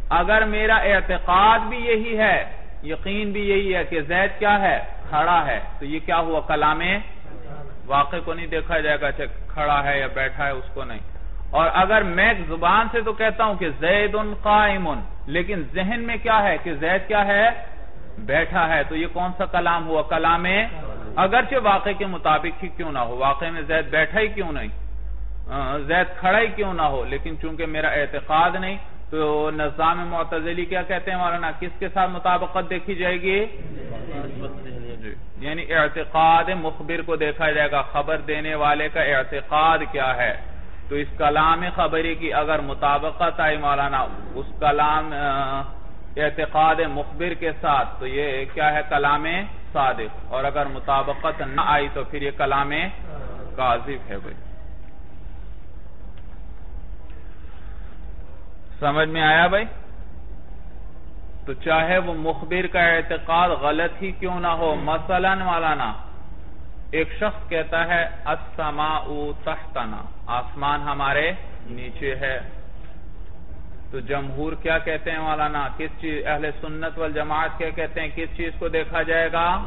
Speaker 1: اگر میرا اعتقاد بھی یہی ہے، یقین بھی یہی ہے کہ زید کیا ہے؟ کھڑا ہے۔ تو یہ کیا ہوا؟ کلام واقع کو نہیں دیکھا جائے گا کھڑا ہے یا بیٹھا ہے، اس کو نہیں۔ اور اگر میں زبان سے تو کہتا ہوں کہ زید قائم لیکن ذہن میں کیا ہے کہ زید کیا ہے؟ بیٹھا ہے۔ تو یہ کون سا کلام ہوا؟ کلام اگرچہ واقع کے مطابق ہی کیوں نہ ہو؟ واقع میں زید بیٹھا ہی کیوں نہیں؟ زید کھڑا ہی کیوں نہ ہو؟ لیکن چونکہ میرا اعتقاد نہیں تو نظام معتزلی کیا کہتے ہیں مولانا؟ کس کے ساتھ مطابقت دیکھی جائے گی؟ یعنی اعتقاد مخبر کو دیکھا جائے گا، خبر دینے والے کا اعتقاد کیا ہے؟ تو اس کلام خبری کی اگر مطابقت آئی مولانا، اس کلام اعتقاد مخبر کے ساتھ، تو یہ کیا ہے؟ کلام صادق۔ اور اگر مطابقت نہ آئی تو پھر یہ کلام کاذب ہے بھائی۔ سمجھ میں آیا بھائی؟ تو چاہے وہ مخبر کا اعتقاد غلط ہی کیوں نہ ہو، مثلا مولانا، ایک شخص کہتا ہے، السماء تحتنا، آسمان ہمارے نیچے ہے۔ تو جمہور کیا کہتے ہیں مولانا؟ کس چیز، اہل سنت والجماعت کیا کہتے ہیں؟ کس چیز کو دیکھا جائے گا؟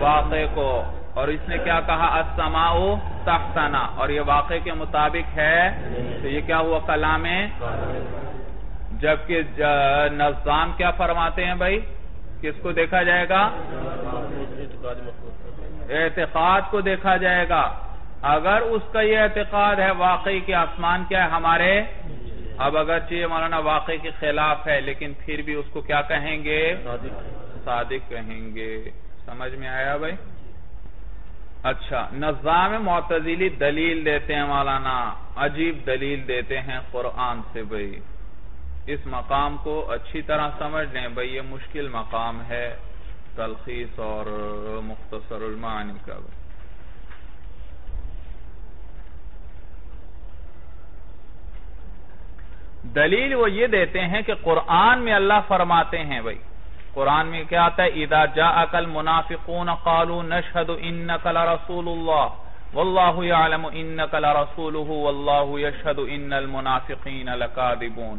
Speaker 1: واقع کو۔ اور اس نے کیا کہا؟ السماء تحتنا. اور یہ واقع کے مطابق ہے تو یہ کیا ہوا کلام جبکہ نظام کیا فرماتے ہیں بھائی؟ کس کو دیکھا جائے گا؟ اعتقاد کو دیکھا جائے گا۔ اگر اس کا یہ اعتقاد ہے واقعی کہ آسمان کیا ہے؟ ہمارے۔ اب اگر چاہیے مولانا واقعی کے خلاف ہے، لیکن پھر بھی اس کو کیا کہیں گے۔ صادق کہیں گے۔ سمجھ میں آیا بھائی؟ اچھا نظام معتزلی دلیل دیتے ہیں مولانا، عجیب دلیل دیتے ہیں قرآن سے بھائی۔ اس مقام کو اچھی طرح سمجھ لیں بھائی، یہ مشکل مقام ہے۔ تلخیص اور مختصر المعانی کا۔ دلیل وہ یہ دیتے ہیں کہ قرآن میں اللہ فرماتے ہیں بھائی۔ قرآن میں کیا آتا ہے؟ اذا جاءک المنافقون قالوا نشهد انك لرسول الله والله يعلم انك لرسوله والله يشهد ان المنافقين لكاذبون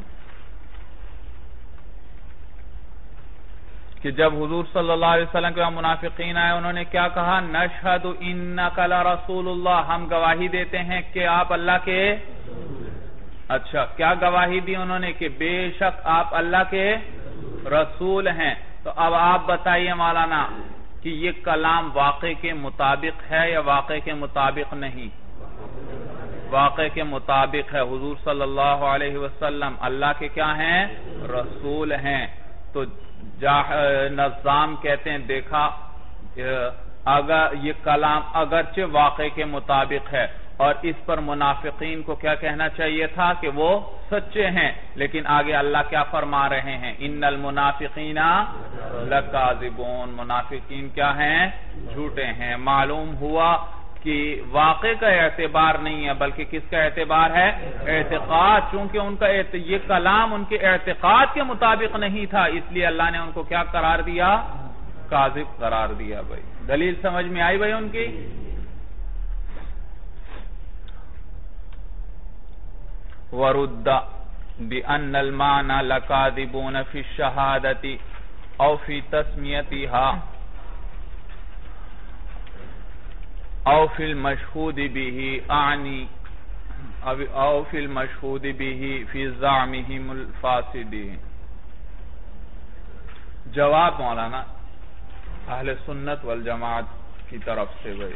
Speaker 1: کہ جب حضور صلی اللہ علیہ وسلم کے منافقین آئے، انہوں نے کیا کہا؟ نشہد انکا لرسول اللہ ہم گواہی دیتے ہیں کہ آپ اللہ کے اچھا کیا گواہی دی انہوں نے کہ بے شک آپ اللہ کے رسول ہیں۔ تو اب آپ بتائیے مولانا کہ یہ کلام واقع کے مطابق ہے یا واقع کے مطابق نہیں؟ واقع کے مطابق ہے۔ حضور صلی اللہ علیہ وسلم اللہ کے کیا ہیں؟ رسول ہیں۔ تو نظام کہتے ہیں، دیکھا، اگر یہ کلام اگرچہ واقع کے مطابق ہے اور اس پر منافقین کو کیا کہنا چاہیے تھا کہ وہ سچے ہیں، لیکن آگے اللہ کیا فرما رہے ہیں؟ ان المنافقین لکاذبون۔ منافقین کیا ہیں؟ جھوٹے ہیں۔ معلوم ہوا کہ واقع کا اعتبار نہیں ہے، بلکہ کس کا اعتبار ہے؟ اعتقاد، چونکہ ان کا یہ کلام ان کے اعتقاد کے مطابق نہیں تھا، اس لیے اللہ نے ان کو کیا قرار دیا؟ قاذب قرار دیا بھائی۔ دلیل سمجھ میں آئی بھائی ان کی؟ ورد بأن المعنى لكاذبون في الشهادة او في تسميتها او فی المشہود به اعنی او فی المشہود به فی زعمهم الفاسد جواب مولانا، اہل سنت والجماعت کی طرف سے بھئی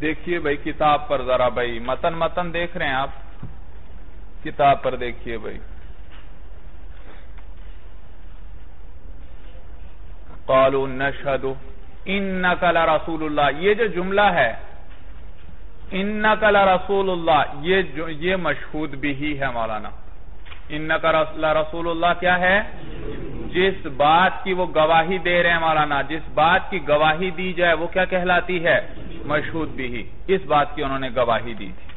Speaker 1: دیکھیے بھئی کتاب پر ذرا بھئی متن متن دیکھ رہے ہیں آپ۔ کتاب پر دیکھیے بھئی قالوا نشهد انك لرسول اللہ۔ یہ جو جملہ ہے انك لرسول اللہ، یہ مشہود بھی ہی ہے مولانا۔ انك لرسول اللہ کیا ہے؟ جس بات کی وہ گواہی دے رہے ہیں مولانا، جس بات کی گواہی دی جائے، وہ کیا کہلاتی ہے؟ مشہود بھی اس بات کی انہوں نے گواہی دی تھی۔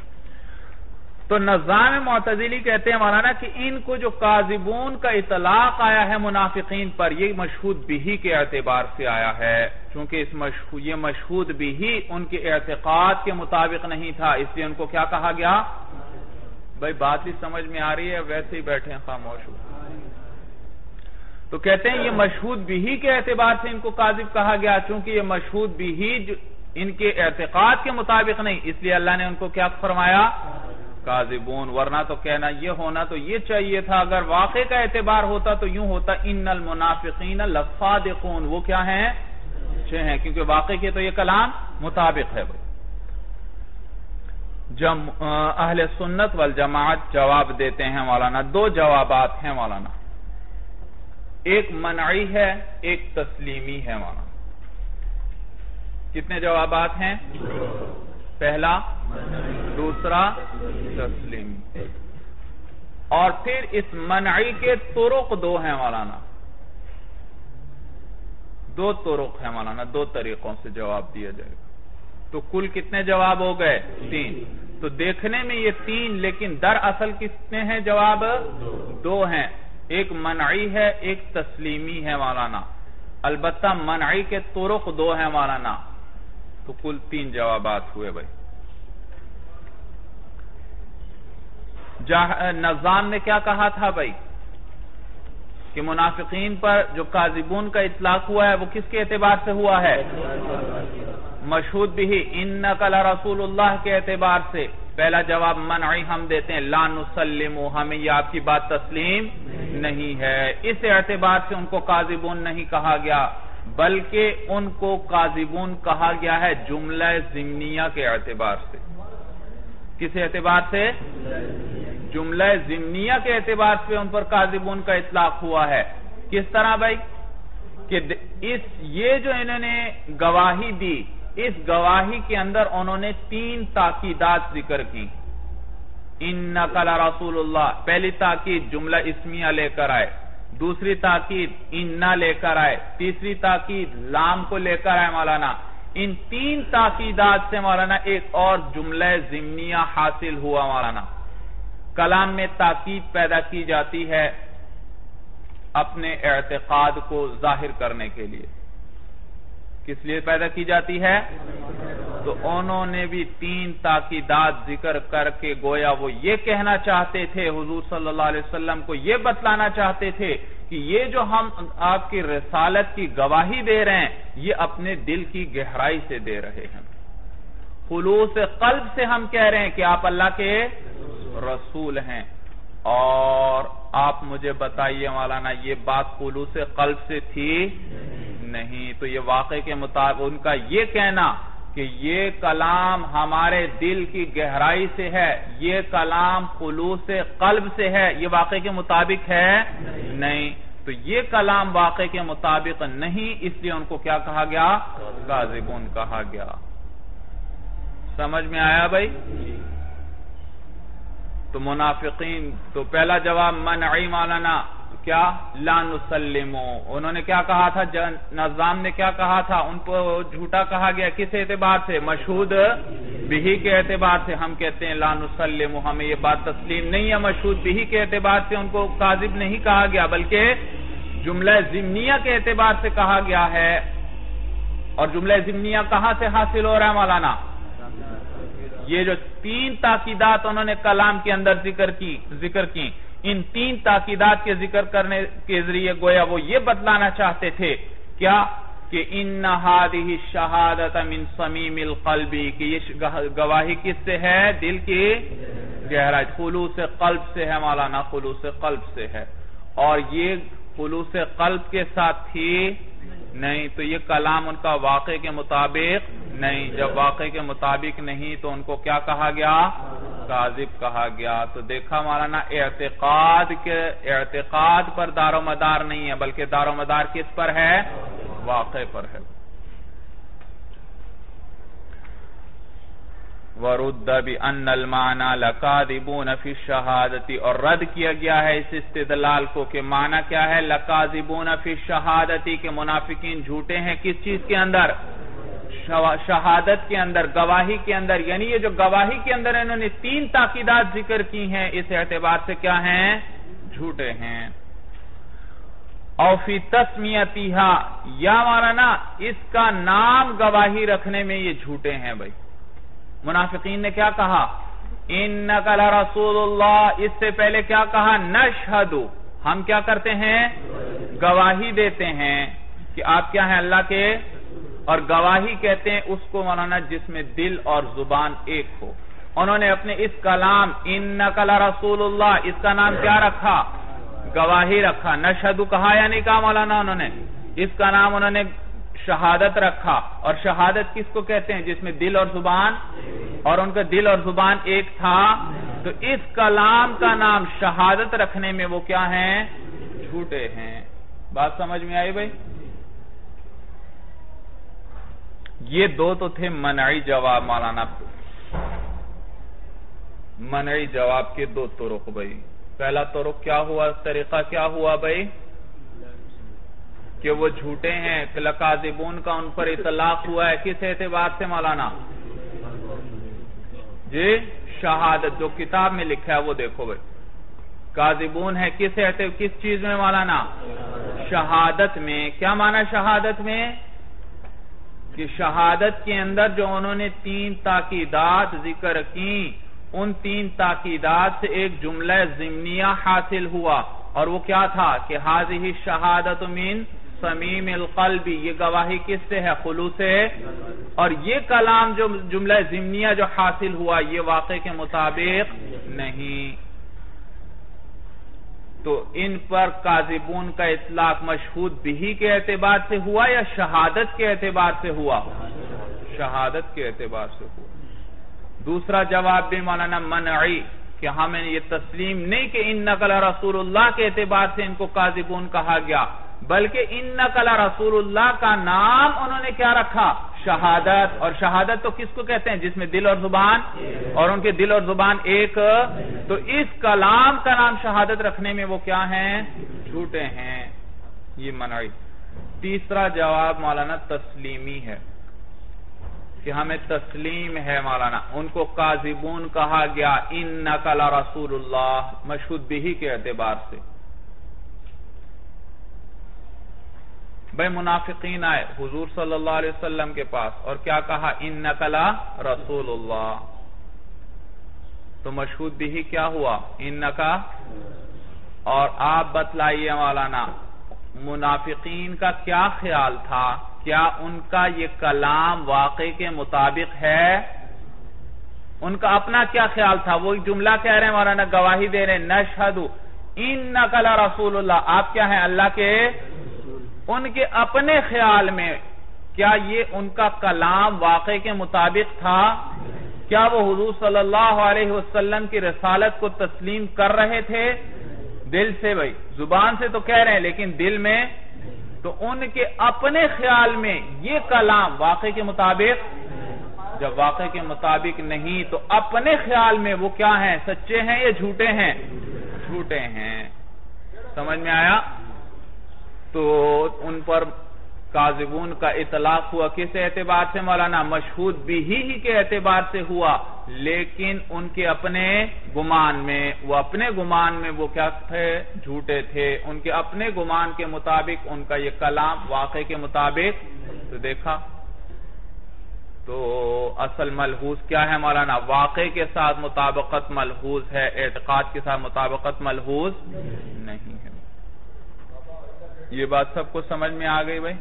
Speaker 1: تو نظام معتزلی کہتے ہیں مولانا کہ ان کو جو قاضبون کا اطلاق آیا ہے منافقین پر، یہ مشہود بھی کے اعتبار سے آیا ہے۔ چونکہ یہ مشہود بھی ان کے اعتقاد کے مطابق نہیں تھا، اس لیے ان کو کیا کہا گیا؟ بھائی بات بھی سمجھ میں آ رہی ہے، ویسے ہی بیٹھے ہیں، خاموش تو کہتے ہیں یہ مشہود بھی کے اعتبار سے ان کو قاضب کہا گیا، چونکہ یہ مشہود بھی ان کے اعتقاد کے مطابق نہیں، اس لیے اللہ نے ان کو کیا فرمایا؟ قاضبون ورنہ تو کہنا یہ ہونا تو یہ چاہیے تھا، اگر واقع کا اعتبار ہوتا تو یوں ہوتا، ان المنافقین لفادقون وہ کیا ہیں؟ اچھے ہیں، کیونکہ واقع کے تو یہ کلام مطابق ہے بھائی۔ اہل سنت والجماعت جواب دیتے ہیں مولانا، دو جوابات ہیں مولانا۔ ایک منعی ہے، ایک تسلیمی ہے مولانا کتنے جوابات ہیں؟ پہلا، دوسرا، تسلیم۔ اور پھر اس منعی کے طرق دو ہیں مولانا۔ دو طرق ہیں مولانا، دو طریقوں سے جواب دیا جائے گا۔ تو کل کتنے جواب ہو گئے؟ تین۔ تو دیکھنے میں یہ تین، لیکن در اصل کتنے ہیں جواب؟ دو ہیں۔ ایک منعی ہے، ایک تسلیمی ہے مولانا۔ البتہ منعی کے طرق دو ہیں مولانا۔ تو کل تین جوابات ہوئے بھائی۔ نظام نے کیا کہا تھا بھائی؟ کہ منافقین پر جو قاضبون کا اطلاق ہوا ہے، وہ کس کے اعتبار سے ہوا ہے؟ مشہود بھی ان نقل رسول اللہ کے اعتبار سے۔ پہلا جواب منعی ہم دیتے ہیں، لا نسلم ہمیں یہ آپ کی بات تسلیم نہیں ہے۔ اس اعتبار سے ان کو قاضبون نہیں کہا گیا، بلکہ ان کو قاضبون کہا گیا ہے جملہ زمنیہ کے اعتبار سے۔ کس اعتبار سے؟ جملہ زمنیہ کے اعتبار سے ان پر قاضبون کا اطلاق ہوا ہے۔ کس طرح بھائی؟ کہ اس یہ جو انہوں نے گواہی دی اس گواہی کے اندر انہوں نے تین تاکیدات ذکر کی۔ ان نقل رسول اللہ۔ پہلی تاکید جملہ اسمیہ لے کر آئے۔ دوسری تاکید انہ لے کر آئے۔ تیسری تاکید لام کو لے کر آئے مولانا۔ ان تین تاکیدات سے مولانا ایک اور جملہ زمنیہ حاصل ہوا مولانا۔ کلام میں تاکید پیدا کی جاتی ہے اپنے اعتقاد کو ظاہر کرنے کے لیے۔ کس لیے پیدا کی جاتی ہے؟ تو انہوں نے بھی تین تاکیدات ذکر کر کے گویا وہ یہ کہنا چاہتے تھے، حضور صلی اللہ علیہ وسلم کو یہ بتلانا چاہتے تھے کہ یہ جو ہم آپ کی رسالت کی گواہی دے رہے ہیں، یہ اپنے دل کی گہرائی سے دے رہے ہیں۔ خلوص قلب سے ہم کہہ رہے ہیں کہ آپ اللہ کے رسول ہیں۔ اور آپ مجھے بتائیے مولانا، یہ بات خلوص قلب سے تھی؟ نہیں، تو یہ واقع کے مطابق ان کا یہ کہنا کہ یہ کلام ہمارے دل کی گہرائی سے ہے، یہ کلام خلوص قلب سے ہے، یہ واقع کے مطابق ہے؟ نہیں۔ تو یہ کلام واقع کے مطابق نہیں، اس لیے ان کو کیا کہا گیا؟ غازبون کہا گیا۔ سمجھ میں آیا بھائی؟ تو منافقین، تو پہلا جواب منعی مولانا کیا لا نسلمو؟ انہوں نے کیا کہا تھا؟ نظام نے کیا کہا تھا؟ ان کو جھوٹا کہا گیا کس اعتبار سے؟ مشہود بھی کے اعتبار سے۔ ہم کہتے ہیں لا نسلمو، ہمیں یہ بات تسلیم نہیں ہے۔ مشہود بھی کے اعتبار سے ان کو قاذب نہیں کہا گیا، بلکہ جملہ ضمنیہ کے اعتبار سے کہا گیا ہے۔ اور جملہ ضمنیہ کہاں سے حاصل ہو رہا ہے مولانا؟ یہ جو تین تاکیدات انہوں نے کلام کے اندر ذکر کی ذکر کی۔ ان تین تاکیدات کے ذکر کرنے کے ذریعے گویا وہ یہ بتلانا چاہتے تھے، کیا؟ کہ ان شہادت من سمیم القلبی کہ یہ گواہی کس سے ہے؟ دل کی گہرائی، خلوص قلب سے ہے مولانا، خلوص قلب سے ہے۔ اور یہ خلوص قلب کے ساتھ تھی نہیں، تو یہ کلام ان کا واقع کے مطابق نہیں۔ جب واقع کے مطابق نہیں تو ان کو کیا کہا گیا؟ قاذب کہا گیا۔ تو دیکھا مولانا، اعتقاد کے، اعتقاد پر دار و مدار نہیں ہے، بلکہ دار و مدار کس پر ہے؟ واقع پر ہے۔ ورد بأن المعنى لقاذبون فی الشہادتی اور رد کیا گیا ہے اس استدلال کو کہ معنی کیا ہے؟ لقاذبون فی الشہادتی کہ منافقین جھوٹے ہیں کس چیز کے اندر؟ شہادت کے اندر، گواہی کے اندر یعنی یہ جو گواہی کے اندر انہوں نے تین تاقیدات ذکر کی ہیں، اس اعتبار سے کیا ہیں؟ جھوٹے ہیں۔ او فی تسمیتیہا، یا مارانا اس کا نام گواہی رکھنے میں یہ جھوٹے ہیں بھائی۔ منافقین نے کیا کہا؟ انکا لرسول اللہ اس سے پہلے کیا کہا؟ نشہدو۔ ہم کیا کرتے ہیں؟ گواہی دیتے ہیں کہ آپ کیا ہیں؟ اللہ کے اور گواہی کہتے ہیں اس کو مولانا جس میں دل اور زبان ایک ہو۔ انہوں نے اپنے اس کلام انکا لرسول اللہ اس کا نام کیا رکھا؟ گواہی رکھا۔ نشہدو کہا یا نہیں کہا مولانا انہوں نے؟ اس کا نام انہوں نے شہادت رکھا۔ اور شہادت کس کو کہتے ہیں؟ جس میں دل اور زبان، اور ان کا دل اور زبان ایک تھا۔ تو اس کلام کا نام شہادت رکھنے میں وہ کیا ہیں؟ جھوٹے ہیں۔ بات سمجھ میں آئی بھائی؟ یہ دو تو تھے منعی جواب مولانا منعی جواب کے دو طرق بھائی۔ پہلا طرق کیا ہوا؟ طریقہ کیا ہوا بھائی؟ کہ وہ جھوٹے ہیں لقاذبون کا ان پر اطلاق ہوا ہے۔ کس اعتبار سے مولانا؟ جی شہادت جو کتاب میں لکھا ہے، وہ دیکھو بھائی۔ قاذبون ہے کس اعتبار، کس چیز میں مولانا؟ شہادت میں۔ کیا مانا شہادت میں؟ کہ شہادت کے اندر جو انہوں نے تین تاقیدات ذکر کی، ان تین تاقیدات سے ایک جملہ ضمنیہ حاصل ہوا اور وہ کیا تھا کہ حاضی شہادت من سمیم القلبی یہ گواہی کس سے ہے؟ خلو سے۔ اور یہ کلام جو جملہ ضمنیہ جو حاصل ہوا، یہ واقع کے مطابق نہیں۔ تو ان پر قاذبون کا اطلاق مشہود بھی کے اعتبار سے ہوا یا شہادت کے اعتبار سے ہوا؟ شہادت کے اعتبار سے ہوا۔ دوسرا جواب بھی مولانا منعی کہ ہمیں یہ تسلیم نہیں کہ ان نقل رسول اللہ کے اعتبار سے ان کو قاذبون کہا گیا، بلکہ ان نقل رسول اللہ کا نام انہوں نے کیا رکھا؟ شہادت، اور شہادت تو کس کو کہتے ہیں؟ جس میں دل اور زبان، اور ان کے دل اور زبان ایک، تو اس کلام کا نام شہادت رکھنے میں وہ کیا ہیں؟ جھوٹے ہیں۔ یہ منعی۔ تیسرا جواب مولانا تسلیمی ہے۔ کہ ہمیں تسلیم ہے مولانا۔ ان کو قاذبون کہا گیا ان نقل رسول اللہ، مشہود بھی کے اعتبار سے۔ بھائی منافقین آئے حضور صلی اللہ علیہ وسلم کے پاس اور کیا کہا؟ ان نقلا رسول اللہ تو مشہود بھی کیا ہوا؟ ان نقا اور آپ بتلائیے مولانا، منافقین کا کیا خیال تھا؟ کیا ان کا یہ کلام واقع کے مطابق ہے؟ ان کا اپنا کیا خیال تھا؟ وہ جملہ کہہ رہے ہیں مولانا، گواہی دے رہے ہیں، نشہدو ان نقل رسول اللہ آپ کیا ہیں؟ اللہ کے ان کے اپنے خیال میں کیا یہ ان کا کلام واقع کے مطابق تھا؟ کیا وہ حضور صلی اللہ علیہ وسلم کی رسالت کو تسلیم کر رہے تھے؟ دل سے بھائی، زبان سے تو کہہ رہے ہیں، لیکن دل میں تو ان کے اپنے خیال میں یہ کلام واقع کے مطابق، جب واقع کے مطابق نہیں تو اپنے خیال میں وہ کیا ہیں؟ سچے ہیں یا جھوٹے ہیں؟ جھوٹے ہیں۔ سمجھ میں آیا؟ تو ان پر قاذبون کا اطلاق ہوا۔ کس اعتبار سے؟ مولانا مشہود بھی ہی کے اعتبار سے ہوا۔ لیکن ان کے اپنے گمان میں، وہ اپنے گمان میں وہ کیا تھے؟ جھوٹے تھے۔ ان کے اپنے گمان کے مطابق ان کا یہ کلام واقع کے مطابق تو دیکھا۔ تو اصل ملحوظ کیا ہے؟ مولانا واقع کے ساتھ مطابقت ملحوظ ہے، اعتقاد کے ساتھ مطابقت ملحوظ نہیں ہے۔ یہ بات سب کو سمجھ میں آ گئی بھائی؟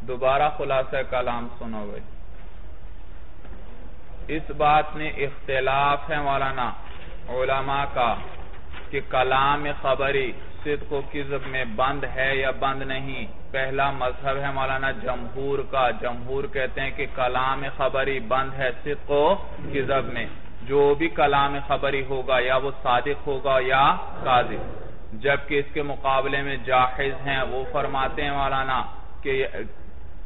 Speaker 1: دوبارہ خلاصہ کلام سنو بھائی۔ اس بات میں اختلاف ہے مولانا علماء کا کہ کلام خبری صدق و کذب میں بند ہے یا بند نہیں۔ پہلا مذہب ہے مولانا جمہور کا۔ جمہور کہتے ہیں کہ کلام خبری بند ہے صدق و کذب میں۔ جو بھی کلام خبری ہوگا یا وہ صادق ہوگا یا قاضب جبکہ اس کے مقابلے میں جاہز ہیں، وہ فرماتے ہیں مولانا کہ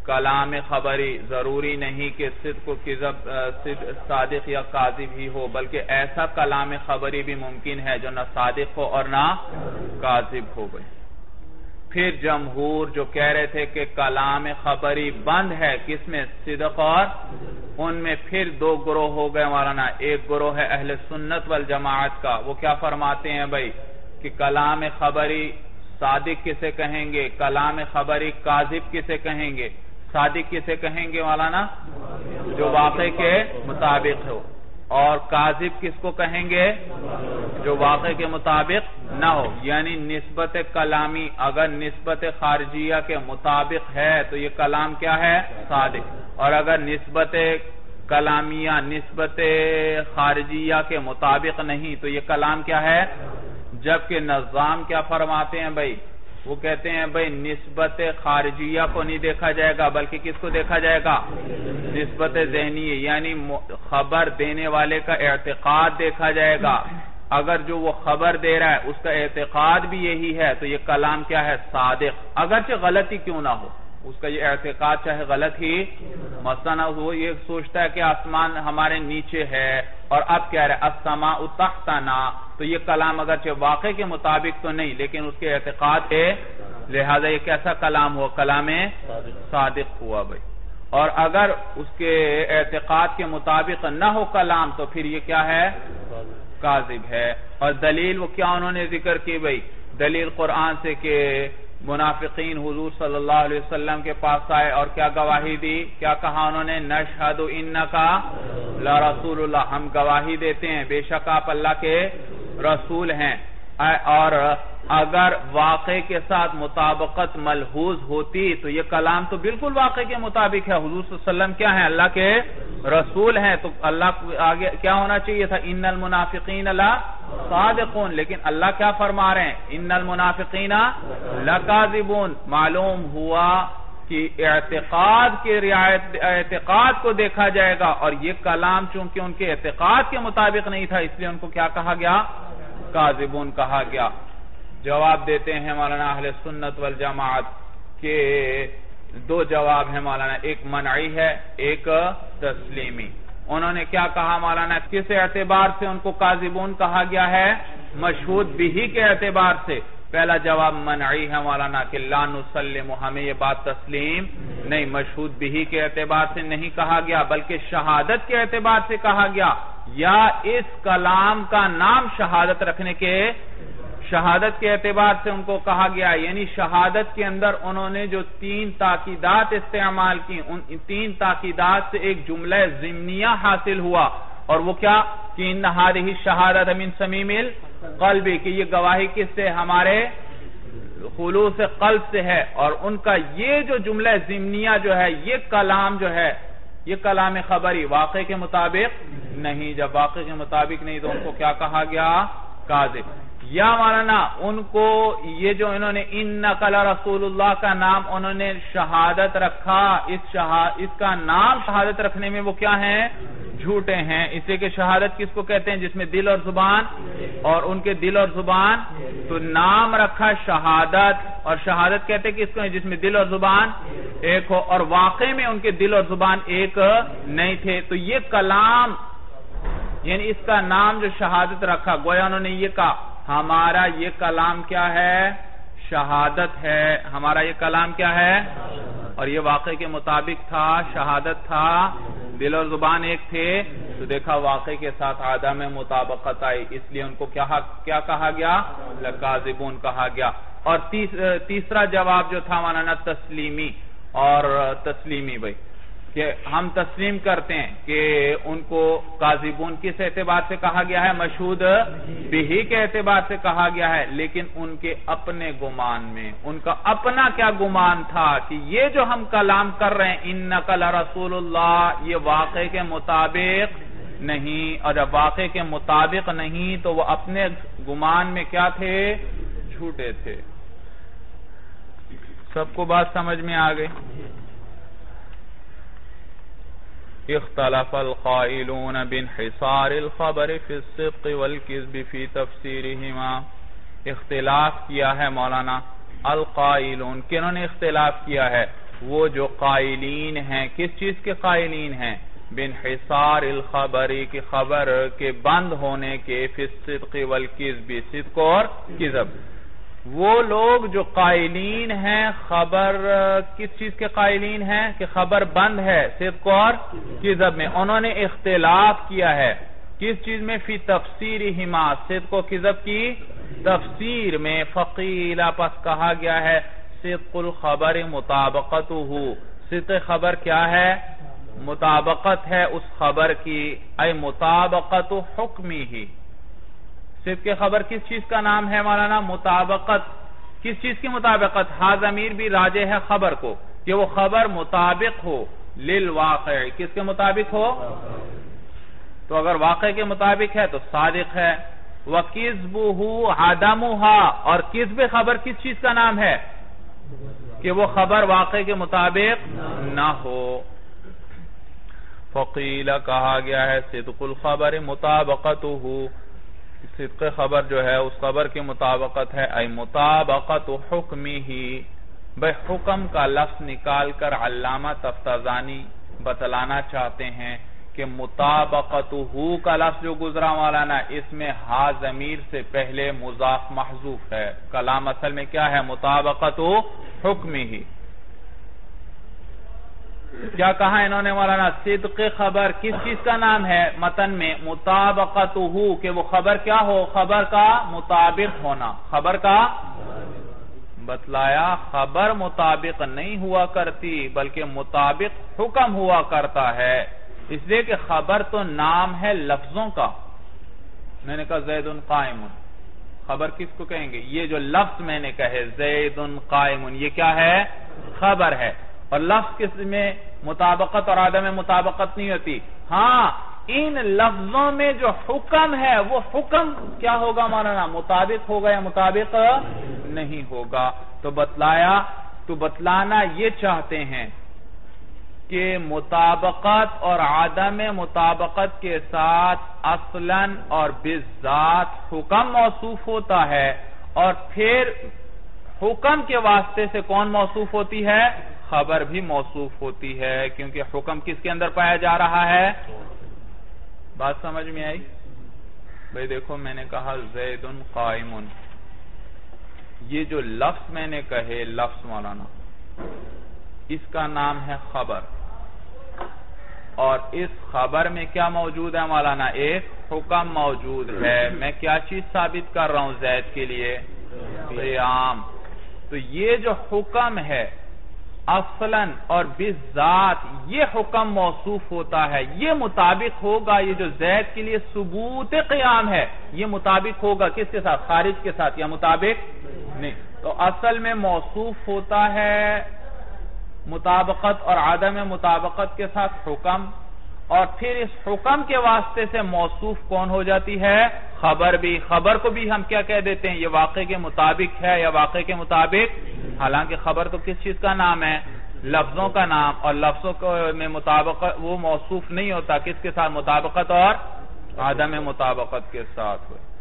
Speaker 1: کلام خبری ضروری نہیں کہ صدق و کذب صادق یا قاذب ہی ہو، بلکہ ایسا کلام خبری بھی ممکن ہے جو نہ صادق ہو اور نہ قاذب ہو گئے۔ پھر جمہور جو کہہ رہے تھے کہ کلام خبری بند ہے، کس میں؟ صدق اور ان میں پھر دو گروہ ہو گئے مولانا، ایک گروہ ہے اہل سنت والجماعت کا، وہ کیا فرماتے ہیں بھائی؟ کہ کلام خبری صادق کسے کہیں گے؟ کلام خبری قاذب کسے کہیں گے؟ صادق کسے کہیں گے مولانا؟ جو واقع کے مطابق ہو۔ اور قاذب کس کو کہیں گے؟ جو واقع کے مطابق نہ ہو۔ یعنی نسبت کلامی، اگر نسبت خارجیہ کے مطابق ہے تو یہ کلام کیا ہے؟ صادق۔ اور اگر نسبت کلامیہ، نسبت خارجیہ کے مطابق نہیں تو یہ کلام کیا ہے؟ جبکہ نظام کیا فرماتے ہیں بھائی؟ وہ کہتے ہیں بھائی، نسبت خارجیہ کو نہیں دیکھا جائے گا، بلکہ کس کو دیکھا جائے گا؟ نسبت ذہنی یعنی خبر دینے والے کا اعتقاد دیکھا جائے گا۔ اگر جو وہ خبر دے رہا ہے، اس کا اعتقاد بھی یہی ہے، تو یہ کلام کیا ہے؟ صادق۔ اگرچہ غلطی کیوں نہ ہو۔ اس کا یہ اعتقاد چاہے غلط ہی مثلا وہ یہ سوچتا ہے کہ آسمان ہمارے نیچے ہے اور اب کہہ رہے السماء تحتنا۔ تو یہ کلام اگرچہ واقع کے مطابق تو نہیں، لیکن اس کے اعتقاد ہے۔ لہذا یہ کیسا کلام ہوا؟ کلام صادق ہوا بھائی۔ اور اگر اس کے اعتقاد کے مطابق نہ ہو کلام، تو پھر یہ کیا ہے؟ قاذب ہے۔ اور دلیل وہ کیا انہوں نے ذکر کی بھائی؟ دلیل قرآن سے کہ منافقین حضور صلی اللہ علیہ وسلم کے پاس آئے اور کیا گواہی دی؟ کیا کہا انہوں نے؟ نشہد انکا لرسول رسول اللہ، ہم گواہی دیتے ہیں، بے شک آپ اللہ کے رسول ہیں۔ اور اگر واقع کے ساتھ مطابقت ملحوظ ہوتی تو یہ کلام تو بالکل واقع کے مطابق ہے۔ حضور صلی اللہ علیہ وسلم کیا ہیں؟ اللہ کے رسول ہیں۔ تو اللہ آگے کیا ہونا چاہیے تھا؟ ان المنافقین اللہ صادقون۔ لیکن اللہ کیا فرما رہے ہیں؟ ان المنافقین لکاذبون معلوم ہوا کہ اعتقاد کے رعایت، اعتقاد کو دیکھا جائے گا اور یہ کلام چونکہ ان کے اعتقاد کے مطابق نہیں تھا، اس لیے ان کو کیا کہا گیا؟ کاذبون کہا گیا۔ جواب دیتے ہیں مولانا اہل سنت والجماعت کہ دو جواب ہیں مولانا، ایک منعی ہے، ایک تسلیمی۔ انہوں نے کیا کہا مولانا، کس اعتبار سے ان کو کاذبون کہا گیا ہے؟ مشہود بھی کے اعتبار سے۔ پہلا جواب منعی ہے، مولانا، کہ لا نسلم، ہمیں یہ بات تسلیم نہیں، مشہود بھی کے اعتبار سے نہیں کہا گیا، بلکہ شہادت کے اعتبار سے کہا گیا۔ یا اس کلام کا نام شہادت رکھنے کے شہادت کے اعتبار سے ان کو کہا گیا۔ یعنی شہادت کے اندر انہوں نے جو تین تاقیدات استعمال کی، ان تین تاقیدات سے ایک جملہ ضمنیہ حاصل ہوا۔ اور وہ کیا؟ کہ ہی شہادت من سمیم القلبی کہ یہ گواہی کس سے؟ ہمارے خلوص قلب سے ہے۔ اور ان کا یہ جو جملہ ضمنیہ جو ہے، یہ کلام جو ہے، یہ کلام خبری واقع کے مطابق نہیں۔ جب واقع کے مطابق نہیں تو ان کو کیا کہا گیا؟ قاذب یا مولانا، ان کو یہ جو انہوں نے ان نقل رسول اللہ کا نام، انہوں نے شہادت رکھا، اس اس کا نام شہادت رکھنے میں وہ کیا ہیں؟ جھوٹے ہیں۔ اسے کہ شہادت کس کو کہتے ہیں؟ جس میں دل اور زبان، اور ان کے دل اور زبان، تو نام رکھا شہادت، اور شہادت کہتے ہیں کس کو جس میں دل اور زبان ایک ہو، اور واقع میں ان کے دل اور زبان ایک نہیں تھے۔ تو یہ کلام یعنی اس کا نام جو شہادت رکھا، گویا انہوں نے یہ کہا۔ ہمارا یہ کلام کیا ہے؟ شہادت ہے۔ ہمارا یہ کلام کیا ہے؟ اور یہ واقع کے مطابق تھا، شہادت تھا۔ دل اور زبان ایک تھے۔ تو دیکھا واقع کے ساتھ آدم مطابقت آئی۔ اس لیے ان کو کیا کہا گیا؟ لکازبون کہا گیا۔ اور تیسرا جواب جو تھا مولانا تسلیمی۔ اور تسلیمی بھائی۔ کہ ہم تسلیم کرتے ہیں کہ ان کو قاضبون کس اعتبار سے کہا گیا ہے؟ مشہود بھی کے اعتبار سے کہا گیا ہے۔ لیکن ان کے اپنے گمان میں، ان کا اپنا کیا گمان تھا کہ یہ جو ہم کلام کر رہے ہیں ان نقل رسول اللہ، یہ واقع کے مطابق نہیں۔ اور جب واقع کے مطابق نہیں تو وہ اپنے گمان میں کیا تھے؟ جھوٹے تھے۔ سب کو بات سمجھ میں آ گئی؟ اختلف القائلون بانحصار الخبر في الصدق والكذب في تفسيرهما. اختلاف کیا ہے مولانا؟ القائلون، کنہوں نے اختلاف کیا ہے؟ وہ جو قائلین ہیں، کس چیز کے قائلین ہیں؟ بن حصار الخبری کی خبر کے بند ہونے کے، فی الصدق والکذب، صدق اور کذب۔ وہ لوگ جو قائلین ہیں، خبر، کس چیز کے قائلین ہیں؟ کہ خبر بند ہے، صدق اور کذب میں۔ انہوں نے اختلاف کیا ہے۔ کس چیز میں؟ فی تفسیر ہما صدق و کذب کی تفسیر میں۔ فقیلہ، پس کہا گیا ہے، صدق الخبر مطابقت ہو صدق خبر کیا ہے؟ مطابقت ہے اس خبر کی۔ اے مطابقت حکمی ہی۔ صدق خبر کس چیز کا نام ہے مولانا؟ مطابقت. کس چیز کی مطابقت؟ ہاں ضمیر بھی راجے ہے خبر کو کہ وہ خبر مطابق ہو. للواقع. کس کے مطابق ہو؟ تو اگر واقع کے مطابق ہے تو صادق ہے. وَكِذْبُهُ عَدَمُهَا. اور کذب خبر کس چیز کا نام ہے؟ کہ وہ خبر واقع کے مطابق نہ ہو. فقیلہ کہا گیا ہے، صدق الخبر مطابقتہ. صدق خبر جو ہے، اس خبر کی مطابقت ہے، اے مطابقت حکمی ہی بے حکم کا لفظ نکال کر علامہ تفتازانی بتلانا چاہتے ہیں کہ مطابقتہ کا لفظ جو گزرا والا اس میں ہا ضمیر سے پہلے مضاف محضوف ہے۔ کلام اصل میں کیا ہے؟ مطابقت حکمی ہی کیا کہا انہوں نے مولانا؟ صدق خبر. کس چیز کا نام ہے؟ متن میں مطابقت کہ وہ خبر کیا ہو؟ خبر کا مطابق ہونا. خبر کا بتلایا، خبر مطابق نہیں ہوا کرتی، بلکہ مطابق حکم ہوا کرتا ہے. اس لیے کہ خبر تو نام ہے لفظوں کا. میں نے کہا زید قائم خبر کس کو کہیں گے؟ یہ جو لفظ میں نے کہے زید قائم یہ کیا ہے؟ خبر ہے. اور لفظ کس میں مطابقت اور عدم مطابقت نہیں ہوتی؟ ہاں ان لفظوں میں جو حکم ہے، وہ حکم کیا ہوگا مولانا؟ مطابق ہوگا یا مطابق نہیں ہوگا؟ تو بتلایا، تو بتلانا یہ چاہتے ہیں کہ مطابقت اور عدم مطابقت کے ساتھ اصلا اور بذات حکم موصوف ہوتا ہے۔ اور پھر حکم کے واسطے سے کون موصوف ہوتی ہے؟ خبر بھی موصوف ہوتی ہے کیونکہ حکم کس کے اندر پایا جا رہا ہے؟ بات سمجھ میں آئی؟ بھئی دیکھو، میں نے کہا زید قائم یہ جو لفظ میں نے کہے، لفظ مولانا، اس کا نام ہے خبر۔ اور اس خبر میں کیا موجود ہے مولانا؟ ایک حکم موجود ہے۔ میں کیا چیز ثابت کر رہا ہوں زید کے لیے؟ قیام۔ تو یہ جو حکم ہے اصلاً اور بذات یہ حکم موصوف ہوتا ہے، یہ مطابق ہوگا یہ جو زید کے لیے ثبوت قیام ہے، یہ مطابق ہوگا کس کے ساتھ؟ خارج کے ساتھ یا مطابق؟ نہیں۔ تو اصل میں موصوف ہوتا ہے مطابقت اور عدم مطابقت کے ساتھ حکم اور پھر اس حکم کے واسطے سے موصوف کون ہو جاتی ہے؟ خبر بھی. خبر کو بھی ہم کیا کہہ دیتے ہیں؟ یہ واقعے کے مطابق ہے یا واقعے کے مطابق؟ حالانکہ خبر تو کس چیز کا نام ہے؟ لفظوں کا نام. اور لفظوں میں مطابقت وہ موصوف نہیں ہوتا. کس کے ساتھ؟ مطابقت اور عدم مطابقت کے ساتھ ہوئے.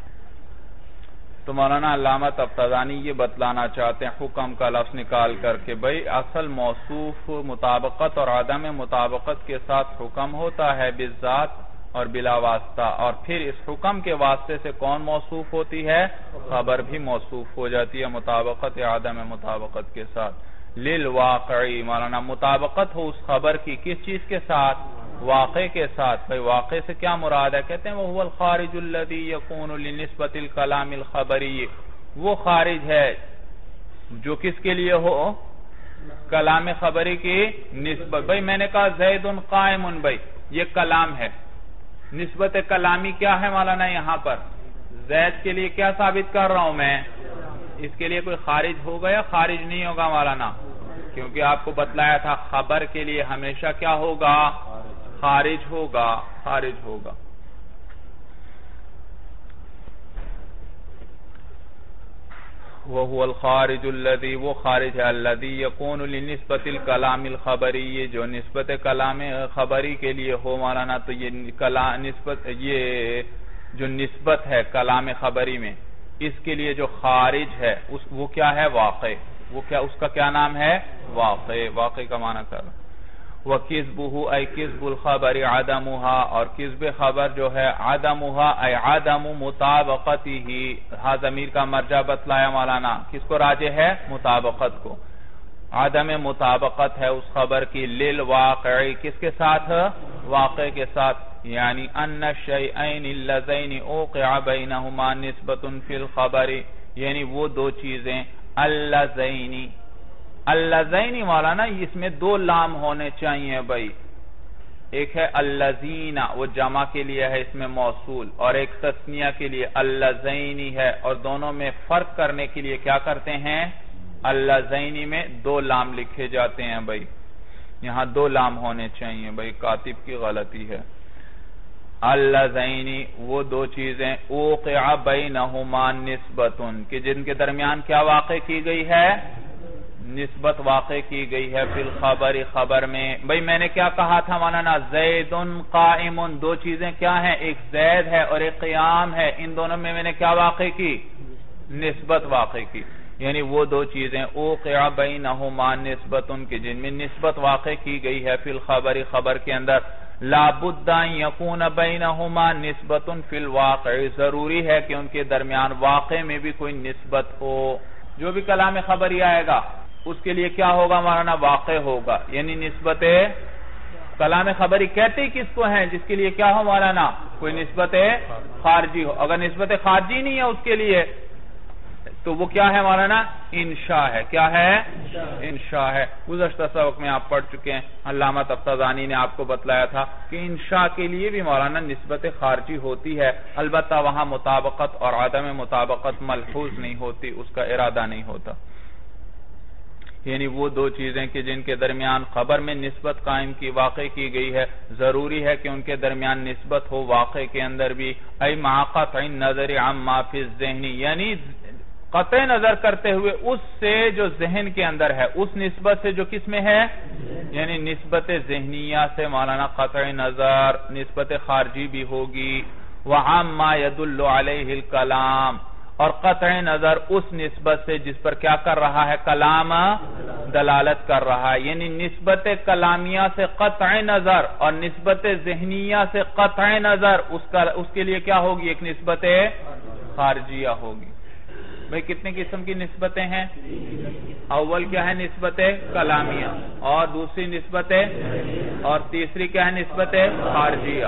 Speaker 1: تو مولانا علامہ تفتزانی یہ بتلانا چاہتے ہیں، حکم کا لفظ نکال کر کے بھئی اصل موصوف مطابقت اور عدم مطابقت کے ساتھ حکم ہوتا ہے بالذات اور بلا واسطہ۔ اور پھر اس حکم کے واسطے سے کون موصوف ہوتی ہے؟ خبر بھی موصوف ہو جاتی ہے مطابقت یا عدم مطابقت کے ساتھ۔ للواقعی، مولانا، مطابقت ہو اس خبر کی، کس چیز کے ساتھ واقع کے ساتھ؟ بھئی واقع سے کیا مراد ہے؟ کہتے ہیں، وہ الخارج الذي يكون لنسبت الكلام الخبری۔ وہ خارج ہے، جو کس کے لیے ہو؟ کلام خبری کی نسبت۔ بھئی میں نے کہا زید قائم بھئی یہ کلام ہے۔ نسبت کلامی کیا ہے، مولانا، یہاں پر؟ زید کے لیے کیا ثابت کر رہا ہوں میں؟ اس کے لیے کوئی خارج ہوگا یا خارج نہیں ہوگا مولانا؟ کیونکہ آپ کو بتلایا تھا خبر کے لیے ہمیشہ کیا ہوگا؟ خارج ہوگا خارج ہوگا۔ وہ الخارج الذي، وہ خارج ہے الذي يكون لنسبت الكلام الخبری یہ جو نسبت کلام خبری کے لیے ہو مولانا، تو یہ نسبت، یہ جو نسبت ہے کلام خبری میں اس کے لیے جو خارج ہے وہ کیا ہے؟ واقع۔ وہ کیا، اس کا کیا نام ہے؟ واقع۔ واقع کا معنی کر وَكِذْبُهُ اَيْ كِذْبُ الْخَبَرِ عَدَمُهَا۔ اور کذب خبر جو ہے، عَدَمُهَا اَيْ عَدَمُ مُطَابَقَتِهِ۔ ہا ضمیر کا مرجع بتلایا مولانا، کس کو راجع ہے؟ مطابقت کو۔ عدم مطابقت ہے اس خبر کی۔ للواقعی، کس کے ساتھ؟ واقع کے ساتھ۔ یعنی ان الشیئین اللذین اوقع بینہما نسبت فی الخبر یعنی وہ دو چیزیں اللذینی اللذینی مولانا اس میں دو لام ہونے چاہیے بھائی۔ ایک ہے اللذین، وہ جمع کے لیے ہے اس میں موصول، اور ایک تسنیہ کے لیے اللذینی ہے۔ اور دونوں میں فرق کرنے کے لیے کیا کرتے ہیں؟ اللذینی میں دو لام لکھے جاتے ہیں بھائی۔ یہاں دو لام ہونے چاہیے بھائی، کاتب کی غلطی ہے۔ اللذینی وہ دو چیزیں، اوقع بینہما نسبتن، کہ جن کے درمیان کیا واقع کی گئی ہے؟ نسبت واقع کی گئی ہے فی الخبر، خبر میں۔ بھئی میں نے کیا کہا تھا مولانا؟ زید قائم دو چیزیں کیا ہیں؟ ایک زید ہے اور ایک قیام ہے۔ ان دونوں میں میں نے کیا واقع کی؟ نسبت واقع کی۔ یعنی وہ دو چیزیں، اوقع بینہما نسبت ان کے جن میں نسبت واقع کی گئی ہے فی الخبر، خبر کے اندر۔ لابد یکون بینہما نسبت فی الواقع. ضروری ہے کہ ان کے درمیان واقع میں بھی کوئی نسبت ہو. جو بھی کلام خبری آئے گا، اس کے لیے کیا ہوگا؟ مولانا واقع ہوگا. یعنی نسبت کلام خبری کہتے کس کو ہیں؟ جس کے لیے کیا ہو مولانا؟ کوئی نسبت خارجی ہو. اگر نسبت خارجی نہیں ہے اس کے لیے تو وہ کیا ہے مولانا؟ انشاء ہے۔ کیا ہے؟ انشاء ہے۔ گزشتہ سبق میں آپ پڑھ چکے ہیں۔ علامہ تفتازانی نے آپ کو بتلایا تھا کہ انشاء کے لیے بھی مولانا نسبت خارجی ہوتی ہے۔ البتہ وہاں مطابقت اور عدم مطابقت ملحوظ نہیں ہوتی، اس کا ارادہ نہیں ہوتا۔ یعنی وہ دو چیزیں کہ جن کے درمیان خبر میں نسبت قائم کی، واقع کی گئی ہے۔ ضروری ہے کہ ان کے درمیان نسبت ہو، واقع کے اندر بھی۔ ای نظر عام ذہنی یعنی قطع نظر کرتے ہوئے اس سے جو ذہن کے اندر ہے، اس نسبت سے جو کس میں ہے؟ یعنی نسبت ذہنیہ سے مولانا قطع نظر، نسبت خارجی بھی ہوگی۔ وہاں ما ید علیہ اور قطع نظر اس نسبت سے جس پر کیا کر رہا ہے؟ کلام دلالت کر رہا ہے۔ یعنی نسبت کلامیہ سے قطع نظر اور نسبت ذہنیہ سے قطع نظر اس کے لیے کیا ہوگی؟ ایک نسبت خارجیہ ہوگی۔ بھئی کتنے قسم کی نسبتیں ہیں؟ اول کیا ہے نسبت کلامیہ، اور دوسری نسبت اور تیسری کیا ہے نسبت خارجیہ۔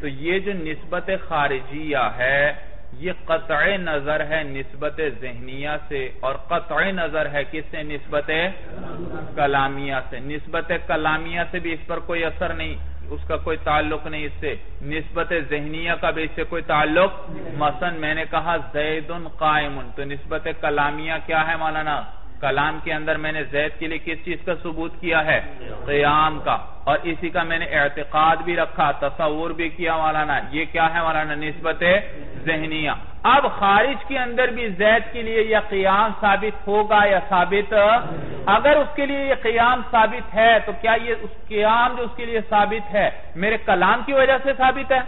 Speaker 1: تو یہ جو نسبت خارجیہ ہے، یہ قطع نظر ہے نسبت ذہنیہ سے، اور قطع نظر ہے کس سے؟ نسبت کلامیہ سے۔ نسبت کلامیہ سے بھی اس پر کوئی اثر نہیں۔ اس کا کوئی تعلق نہیں، اس سے نسبت ذہنیہ کا بھی اس سے کوئی تعلق۔ مثلا میں نے کہا، زید قائم، تو نسبت کلامیہ کیا ہے مولانا؟ کلام کے اندر میں نے زید کے لیے کس چیز کا ثبوت کیا ہے؟ قیام کا۔ اور اسی کا میں نے اعتقاد بھی رکھا، تصور بھی کیا مولانا۔ یہ کیا ہے مولانا؟ نسبت ذہنیہ۔ اب خارج کے اندر بھی زید کے لیے یہ قیام ثابت ہوگا یا ثابت؟ اگر اس کے لیے یہ قیام ثابت ہے، تو کیا یہ اس قیام جو اس کے لیے ثابت ہے، میرے کلام کی وجہ سے ثابت ہے؟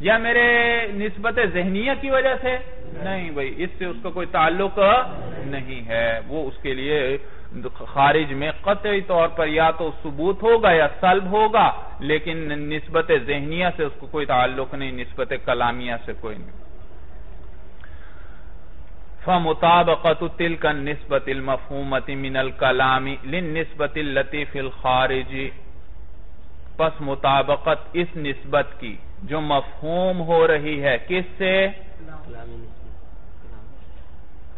Speaker 1: یا میرے نسبت ذہنیہ کی وجہ سے؟ نہیں بھائی، اس سے اس کا کوئی تعلق نہیں ہے۔ وہ اس کے لیے خارج میں قطعی طور پر یا تو ثبوت ہوگا یا سلب ہوگا، لیکن نسبت ذہنیہ سے اس کو کوئی تعلق نہیں، نسبت کلامیہ سے کوئی نہیں۔ فمطابقت تلك النسبة المفهومة من الكلام للنسبة التي في الخارج۔ پس مطابقت اس نسبت کی جو مفہوم ہو رہی ہے، کس سے؟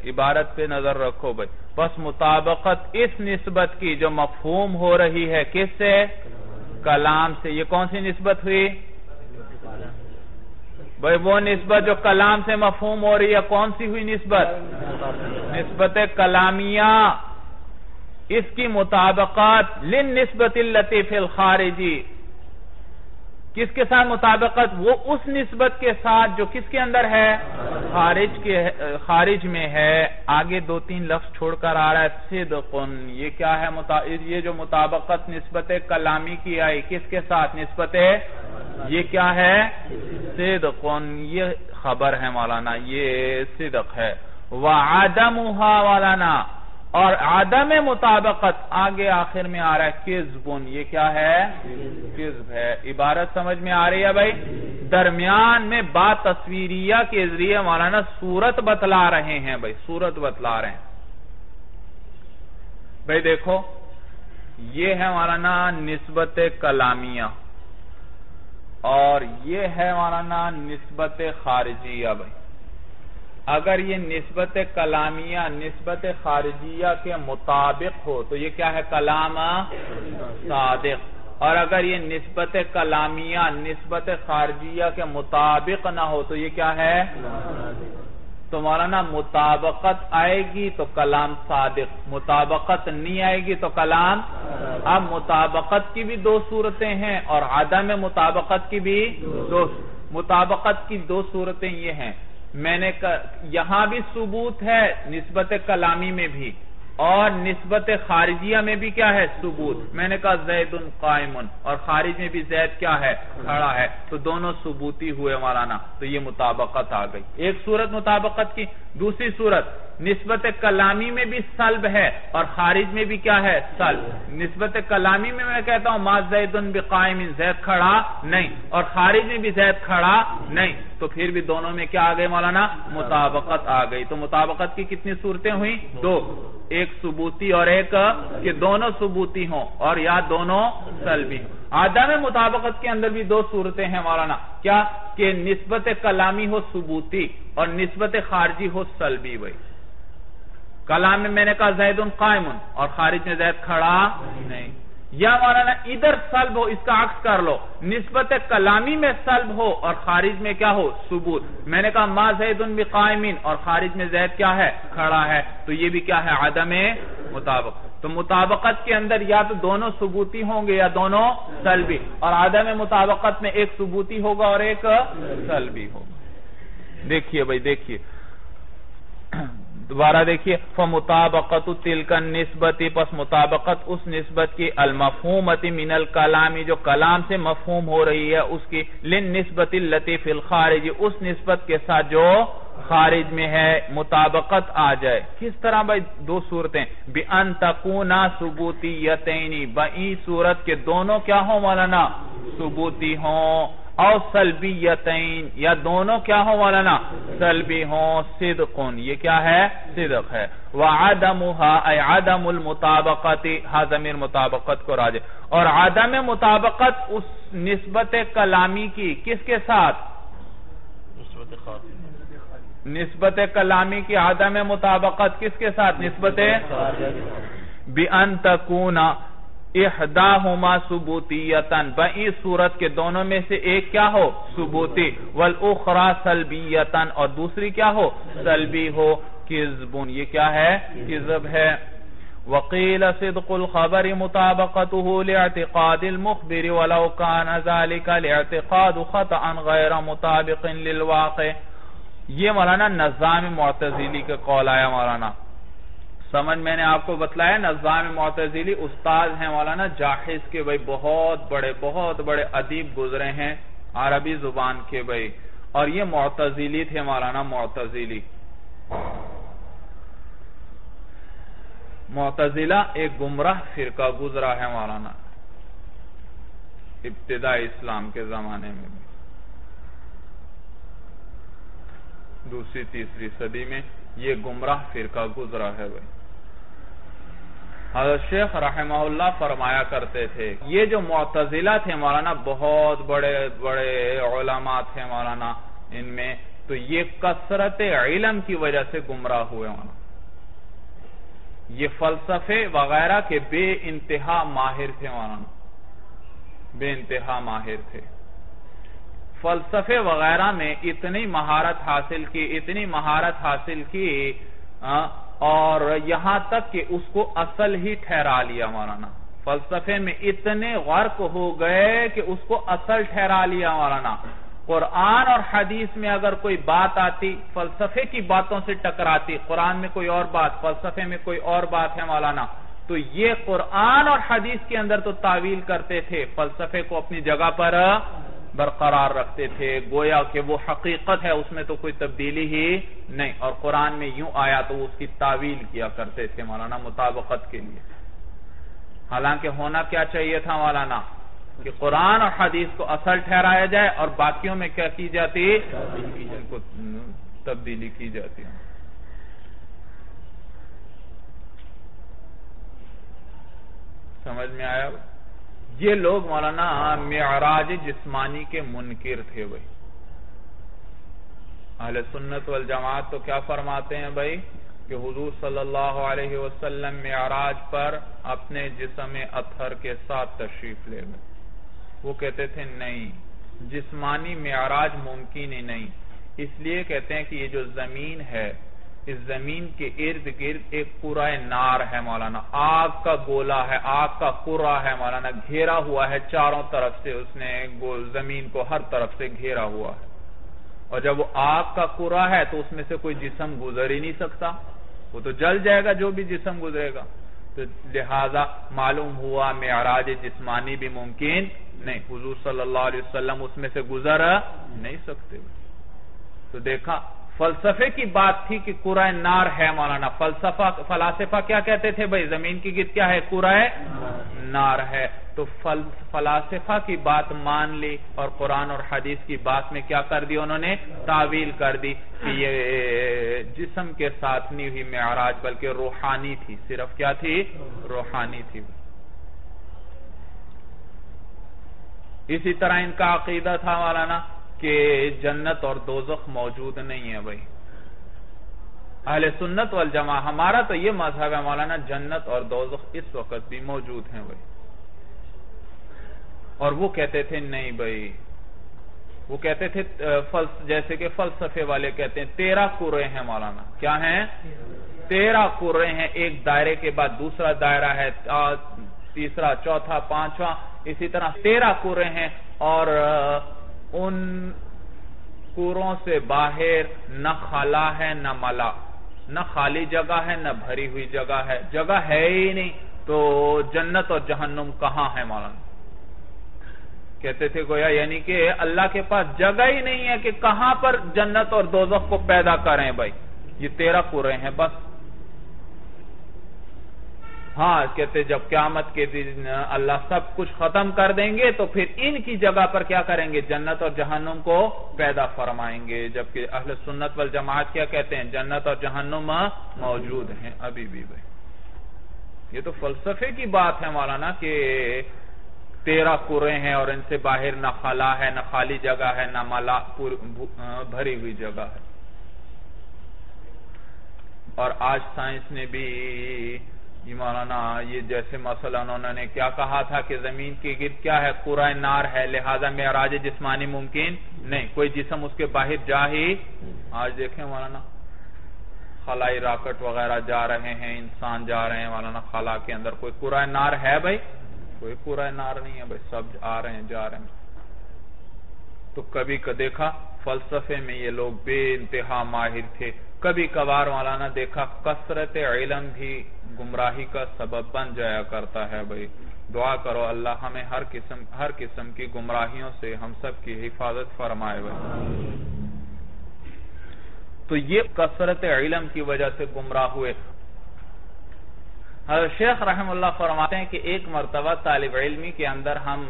Speaker 1: عبارت پہ نظر رکھو بھائی۔ بس مطابقت اس نسبت کی جو مفہوم ہو رہی ہے، کس سے؟ کلام سے۔ یہ کون سی نسبت ہوئی؟ بھائی وہ نسبت جو کلام سے مفہوم ہو رہی ہے، کون سی ہوئی نسبت؟ نسبت کلامیہ۔ اس کی مطابقت لن نسبت اللطیف الخارجی کس کے ساتھ مطابقت؟ وہ اس نسبت کے ساتھ جو کس کے اندر ہے؟ خارج کے، خارج میں ہے۔ آگے دو تین لفظ چھوڑ کر آ رہا ہے۔ صدقن، یہ کیا ہے؟ یہ جو مطابقت نسبت کلامی کی آئی، کس کے ساتھ نسبت؟ یہ کیا ہے؟ صدقن، یہ خبر ہے مولانا، یہ صدق ہے۔ وعدمها مولانا اور عدم مطابقت آگے آخر میں آ رہا ہے کذبن یہ کیا ہے؟ کذب ہے۔ عبارت سمجھ میں آ رہی ہے بھائی؟ درمیان میں بات تصویریہ کے ذریعے مولانا صورت بتلا رہے ہیں بھائی، صورت بتلا رہے ہیں۔ بھائی دیکھو، یہ ہے مولانا نسبت کلامیہ اور یہ ہے مولانا نسبت خارجیہ بھائی۔ اگر یہ نسبت کلامیہ، نسبت خارجیہ کے مطابق ہو، تو یہ کیا ہے؟ کلام صادق. اور اگر یہ نسبت کلامیہ، نسبت خارجیہ کے مطابق نہ ہو، تو یہ کیا ہے؟ تو مولانا مطابقت آئے گی تو کلام صادق. مطابقت نہیں آئے گی تو کلام اب مطابقت کی بھی دو صورتیں ہیں اور عدم مطابقت کی بھی دو مطابقت کی دو صورتیں یہ ہیں. میں نے یہاں بھی ثبوت ہے نسبت کلامی میں بھی اور نسبت خارجیہ میں بھی کیا ہے ثبوت؟ میں نے کہا زید قائم اور خارج میں بھی زید کیا ہے؟ کھڑا ہے۔ تو دونوں ثبوتی ہوئے مولانا، تو یہ مطابقت آ گئی۔ ایک صورت مطابقت کی، دوسری صورت نسبت کلامی میں بھی سلب ہے اور خارج میں بھی کیا ہے؟ سلب۔ نسبت کلامی میں میں کہتا ہوں ما زید بقائم، زید کھڑا نہیں، اور خارج میں بھی زید کھڑا نہیں۔ تو پھر بھی دونوں میں کیا آ گئے مولانا؟ مطابقت آ گئی۔ تو مطابقت کی کتنی صورتیں ہوئی دو۔ ایک ثبوتی اور ایک کہ دونوں ثبوتی ہوں اور یا دونوں سلبی ہوں۔ آدم مطابقت کے اندر بھی دو صورتیں ہیں مولانا۔ کیا؟ کہ نسبت کلامی ہو ثبوتی اور نسبت خارجی ہو سلبی بھائی کلام میں میں نے کہا زید قائم اور خارج میں زید کھڑا نہیں۔ یا مولانا ادھر سلب ہو، اس کا عکس کر لو۔ نسبت کلامی میں سلب ہو اور خارج میں کیا ہو؟ ثبوت۔ میں نے کہا، ما زید بقائمین اور خارج میں زید کیا ہے؟ کھڑا ہے۔ تو یہ بھی کیا ہے؟ عدم مطابق۔ تو مطابقت کے اندر یا تو دونوں ثبوتی ہوں گے یا دونوں سلبی۔ اور عدم مطابقت میں ایک ثبوتی ہوگا اور ایک سلبی ہوگا۔ دیکھیے بھائی، دیکھیے۔ دوبارہ دیکھیے، فمطابقت تلک النسبتی پس مطابقت اس نسبت کی المفہومت من الکلامی، جو کلام سے مفہوم ہو رہی ہے، اس کی۔ لن نسبت اللطیف الخارجی اس نسبت کے ساتھ جو خارج میں ہے، مطابقت آ جائے۔ کس طرح بھائی؟ دو صورتیں۔ بِأَن تَقُونَا سُبُوتِيَتَيْنِ بئی صورت کے دونوں کیا ہوں مولانا؟ ثبوتی ہوں۔ او سلبیتین یا دونوں کیا ہو مولانا؟ سلبی ہوں صدقن یہ کیا ہے؟ صدق ہے۔ وعدمها ای عدم المطابقت حضمیر مطابقت کو راجے۔ اور عدم مطابقت اس نسبت کلامی کی کس کے ساتھ؟ نسبت کلامی کی عدم مطابقت کس کے ساتھ؟ نسبت بِأَن تَكُونَ احداہما ثبوتیتن بئی صورت کے دونوں میں سے ایک کیا ہو؟ ثبوتی۔ والاخرى سلبیتن اور دوسری کیا ہو؟ سلبی ہو کذبون یہ کیا ہے؟ کذب ہے۔ وقیل صدق الخبر مطابقته لاعتقاد المخبر ولو كان ذلك لاعتقاد خطأ غیر مطابق للواقع۔ یہ مولانا نظام معتزیلی کے قول آیا مولانا۔ سمجھ میں نے آپ کو بتلایا نظام معتزلی استاد ہیں مولانا جاہز کے بھائی، بہت بڑے بہت بڑے عدیب گزرے ہیں عربی زبان کے بھائی۔ اور یہ معتزلی تھے مولانا معتزلی۔ معتزلہ ایک گمراہ فرقہ گزرا ہے مولانا ابتدائی اسلام کے زمانے میں۔ دوسری، تیسری صدی میں یہ گمراہ فرقہ گزرا ہے بھائی۔ حضرت شیخ رحمہ اللہ فرمایا کرتے تھے، یہ جو معتزلہ تھے مولانا، بہت بڑے بڑے علماء تھے مولانا ان میں، تو یہ کثرت علم کی وجہ سے گمراہ ہوئے مولانا یہ فلسفے وغیرہ کے بے انتہا ماہر تھے مولانا۔ بے انتہا ماہر تھے۔ فلسفے وغیرہ میں اتنی مہارت حاصل کی، اتنی مہارت حاصل کی اور یہاں تک کہ اس کو اصل ہی ٹھہرا لیا مولانا۔ فلسفے میں اتنے غرق ہو گئے کہ اس کو اصل ٹھہرا لیا مولانا۔ قرآن اور حدیث میں اگر کوئی بات آتی، فلسفے کی باتوں سے ٹکراتی، قرآن میں کوئی اور بات، فلسفے میں کوئی اور بات ہے مولانا، تو یہ قرآن اور حدیث کے اندر تو تعویل کرتے تھے۔ فلسفے کو اپنی جگہ پر برقرار رکھتے تھے گویا کہ وہ حقیقت ہے اس میں تو کوئی تبدیلی ہی نہیں۔ اور قرآن میں یوں آیا تو اس کی تعویل کیا کرتے تھے مولانا مطابقت کے لیے۔ حالانکہ ہونا کیا چاہیے تھا مولانا؟ کہ قرآن اور حدیث کو اصل ٹھہرایا جائے اور باقیوں میں کیا کی جاتی؟ تبدیلی کی جاتی سمجھ میں آیا؟ یہ لوگ مولانا معراج جسمانی کے منکر تھے بھائی۔ اہل سنت والجماعت تو کیا فرماتے ہیں بھائی کہ حضور صلی اللہ علیہ وسلم معراج پر اپنے جسم اتھر کے ساتھ تشریف لے گئے۔ وہ کہتے تھے نہیں، جسمانی معراج ممکن ہی نہیں۔ اس لیے کہتے ہیں کہ یہ جو زمین ہے اس زمین کے ارد گرد ایک پورا نار ہے مولانا۔ آگ کا گولا ہے، آگ کا قرآ ہے مولانا۔ گھیرا ہوا ہے چاروں طرف سے، اس نے زمین کو ہر طرف سے گھیرا ہوا ہے۔ اور جب وہ آگ کا قرآ ہے تو اس میں سے کوئی جسم گزر ہی نہیں سکتا۔ وہ تو جل جائے گا جو بھی جسم گزرے گا۔ تو لہذا معلوم ہوا معراج جسمانی بھی ممکن نہیں۔ حضور صلی اللہ علیہ وسلم اس میں سے گزر نہیں سکتے۔ تو دیکھا فلسفے کی بات تھی کہ قرآن نار ہے مولانا، فلسفہ، فلاسفہ کیا کہتے تھے؟ بھائی، زمین کی گت کیا ہے؟ قرآن نار ہے۔ تو فلاسفہ کی بات مان لی اور قرآن اور حدیث کی بات میں کیا کر دی انہوں نے؟ تعویل کر دی کہ یہ جسم کے ساتھ نہیں ہوئی معراج، بلکہ روحانی تھی۔ صرف کیا تھی؟ روحانی تھی۔ اسی طرح ان کا عقیدہ تھا مولانا۔ کہ جنت اور دوزخ موجود نہیں ہے بھائی۔ اہل سنت والجماع ہمارا تو یہ مذہب ہے مولانا، جنت اور دوزخ اس وقت بھی موجود ہیں بھائی۔ اور وہ کہتے تھے، نہیں بھائی۔ وہ کہتے تھے جیسے کہ فلسفے والے کہتے ہیں، تیرہ کورے ہیں مولانا۔ کیا ہیں؟ تیرہ کورے ہیں، ایک دائرے کے بعد دوسرا دائرہ ہے تیسرا، چوتھا، پانچواں، اسی طرح تیرہ کورے ہیں۔ اور ان کوروں سے باہر نہ خلا ہے، نہ ملا نہ خالی جگہ ہے، نہ بھری ہوئی جگہ ہے۔ جگہ ہے ہی نہیں تو جنت اور جہنم کہاں ہے مولانا؟ کہتے تھے گویا یعنی کہ اللہ کے پاس جگہ ہی نہیں ہے کہ کہاں پر جنت اور دوزخ کو پیدا کریں بھائی۔ یہ تیرہ کورے ہیں بس۔ ہاں کہتے جب قیامت کے دن اللہ سب کچھ ختم کر دیں گے تو پھر ان کی جگہ پر کیا کریں گے؟ جنت اور جہنم کو پیدا فرمائیں گے۔ جبکہ اہل سنت والجماعت کیا کہتے ہیں؟ جنت اور جہنم موجود ہیں ابھی بھی۔ بھائی یہ تو فلسفے کی بات ہے مولانا کہ تیرہ کرے ہیں اور ان سے باہر نہ خلا ہے، نہ خالی جگہ ہے، نہ ملا بھری ہوئی جگہ ہے۔ اور آج سائنس نے بھی یہ مولانا یہ جیسے مسئلہ انہوں نے کیا کہا تھا کہ زمین کی گرد کیا ہے؟ قرآن نار ہے، لہذا میں جسمانی ممکن نہیں، کوئی جسم اس کے باہر جا ہی آج دیکھیں مولانا، خلائی راکٹ وغیرہ جا رہے ہیں، انسان جا رہے ہیں، مولانا خلا کے اندر کوئی قرآن نار ہے بھائی؟ کوئی قرآن نار نہیں ہے بھائی، سب آ رہے ہیں، جا رہے ہیں۔ تو کبھی دیکھا؟ فلسفے میں یہ لوگ بے انتہا ماہر تھے۔ کبھی کبھار مولانا دیکھا، کثرت علم بھی گمراہی کا سبب بن جایا کرتا ہے بھائی۔ دعا کرو اللہ ہمیں ہر قسم ہر قسم کی گمراہیوں سے ہم سب کی حفاظت فرمائے بھائی۔ تو یہ کثرت علم کی وجہ سے گمراہ ہوئے۔ شیخ رحم اللہ فرماتے ہیں کہ ایک مرتبہ طالب علمی کے اندر ہم،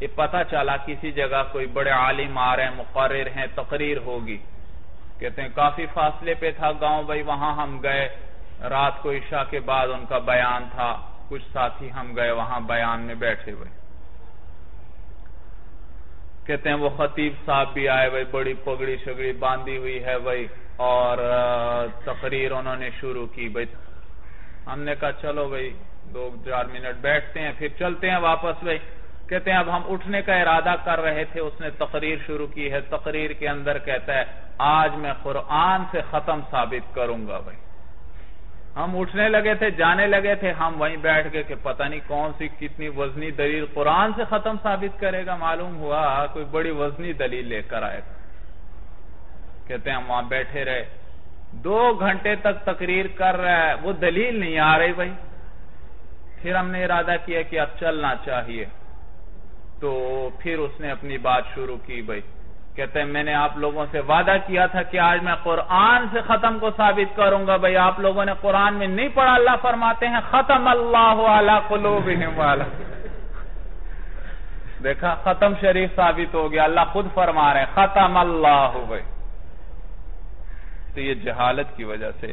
Speaker 1: یہ پتا چلا کسی جگہ کوئی بڑے عالم آ رہے ہیں، مقرر ہیں، تقریر ہوگی۔ کہتے ہیں کافی فاصلے پہ تھا گاؤں، بھائی وہاں ہم گئے۔ رات کو عشاء کے بعد ان کا بیان تھا، کچھ ساتھی ہم گئے وہاں بیان میں بیٹھے ہوئے۔ کہتے ہیں وہ خطیب صاحب بھی آئے بھائی بڑی پگڑی شگڑی باندھی ہوئی ہے بھائی اور تقریر انہوں نے شروع کی بھائی۔ ہم نے کہا، چلو بھائی، دو چار منٹ بیٹھتے ہیں، پھر چلتے ہیں واپس بھائی۔ کہتے ہیں، اب ہم اٹھنے کا ارادہ کر رہے تھے، اس نے تقریر شروع کی ہے۔ تقریر کے اندر کہتا ہے، آج میں قرآن سے ختم ثابت کروں گا بھائی۔ ہم اٹھنے لگے تھے، جانے لگے تھے، ہم وہیں بیٹھ گئے کہ پتہ نہیں کون سی کتنی وزنی دلیل قرآن سے ختم ثابت کرے گا، معلوم ہوا کوئی بڑی وزنی دلیل لے کر آئے گا۔ کہتے ہیں، ہم وہاں بیٹھے رہے۔ دو گھنٹے تک تقریر کر رہا ہے، وہ دلیل نہیں آ رہی بھائی۔ پھر ہم نے ارادہ کیا کہ اب چلنا چاہیے۔
Speaker 2: تو پھر اس نے اپنی بات شروع کی بھائی۔ کہتے ہیں، میں نے آپ لوگوں سے وعدہ کیا تھا کہ آج میں قرآن سے ختم کو ثابت کروں گا بھائی، آپ لوگوں نے قرآن میں نہیں پڑھا، اللہ فرماتے ہیں، ختم اللہ علی قلوبہم والا دیکھا، ختم شریف ثابت ہو گیا، اللہ خود فرما رہے ہیں، ختم اللہ، بھائی۔ تو یہ جہالت کی وجہ سے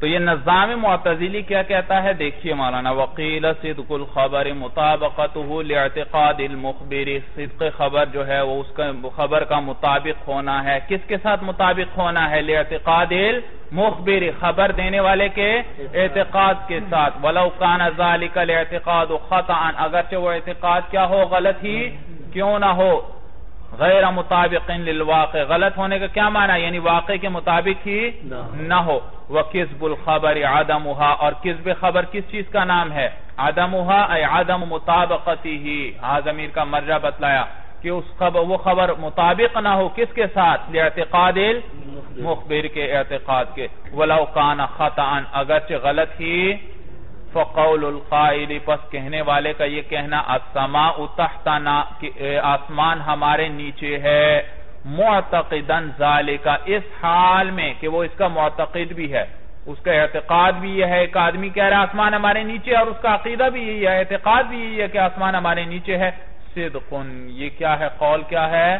Speaker 2: تو یہ نظام معتزلی کیا کہتا ہے؟ دیکھیے مولانا، وقیل صدق الخبر مطابقته لاعتقاد المخبر۔ صدق خبر جو ہے وہ اس کا خبر کا مطابق ہونا ہے۔ کس کے ساتھ مطابق ہونا ہے؟ لاعتقاد المخبر، خبر دینے والے کے اعتقاد کے ساتھ۔ ولو کان ذلك الاعتقاد خطا اگرچہ وہ اعتقاد کیا ہو، غلط ہی کیوں نہ ہو۔ غیر مطابق للواقع. غلط ہونے کا کیا معنی یعنی واقع کے مطابق ہی نہ ہو. وہ الخبر عدمها. اور کسب خبر کس چیز کا نام ہے؟ عدمها اے عدم مطابقتی ہی ضمیر کا مرجع بتلایا کہ اس خبر وہ خبر مطابق نہ ہو. کس کے ساتھ؟ لاعتقاد مخبر کے اعتقاد کے. ولو کان خطا اگرچہ غلط ہی فقول القائل پس کہنے والے کا یہ کہنا، السماء تحتنا آسمان ہمارے نیچے ہے۔ معتقدن ذالکا اس حال میں کہ وہ اس کا معتقد بھی ہے۔ اس کا اعتقاد بھی یہ ہے ایک آدمی کہہ رہا ہے، آسمان ہمارے نیچے اور اس کا عقیدہ بھی یہی ہے، اعتقاد بھی یہی ہے کہ آسمان ہمارے نیچے ہے۔ صدقن یہ کیا ہے؟ قول کیا ہے؟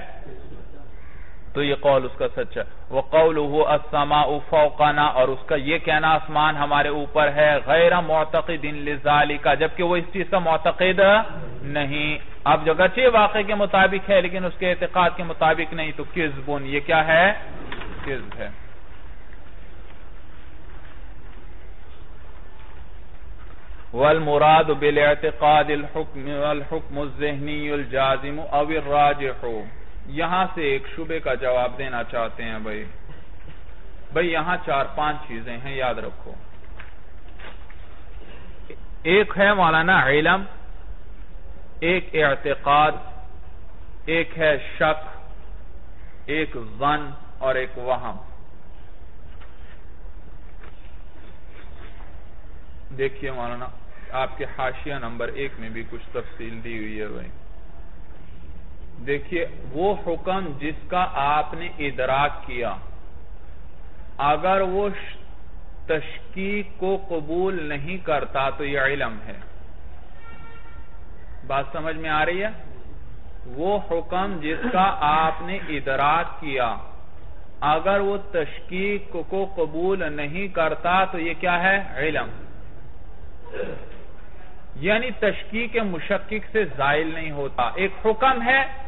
Speaker 2: تو یہ قول اس کا سچا وہ قول فوقنا، اور اس کا یہ کہنا آسمان ہمارے اوپر ہے، غیر معتقد کا جبکہ وہ اس چیز کا معتقد نہیں۔ اب جگہ واقع کے مطابق ہے، لیکن اس کے اعتقاد کے مطابق نہیں، تو کذبن، یہ کیا ہے؟ کذب ہے۔ والمراد بالاعتقاد الحكم والحكم الذهني الجازم او الراجح۔ یہاں سے ایک شبے کا جواب دینا چاہتے ہیں بھائی۔ بھائی، یہاں چار پانچ چیزیں ہیں، یاد رکھو۔ ایک ہے مولانا علم، ایک اعتقاد، ایک ہے شک، ایک ظن اور ایک وہم۔ دیکھیے مولانا، آپ کے حاشیہ نمبر ایک میں بھی کچھ تفصیل دی ہوئی ہے بھائی۔ دیکھیے، وہ حکم جس کا آپ نے ادراک کیا، اگر وہ تشکیق کو قبول نہیں کرتا تو یہ علم ہے۔ بات سمجھ میں آ رہی ہے؟ وہ حکم جس کا آپ نے ادراک کیا، اگر وہ تشکیق کو قبول نہیں کرتا تو یہ کیا ہے؟ علم۔ یعنی تشکیق مشکک سے زائل نہیں ہوتا۔ ایک حکم ہے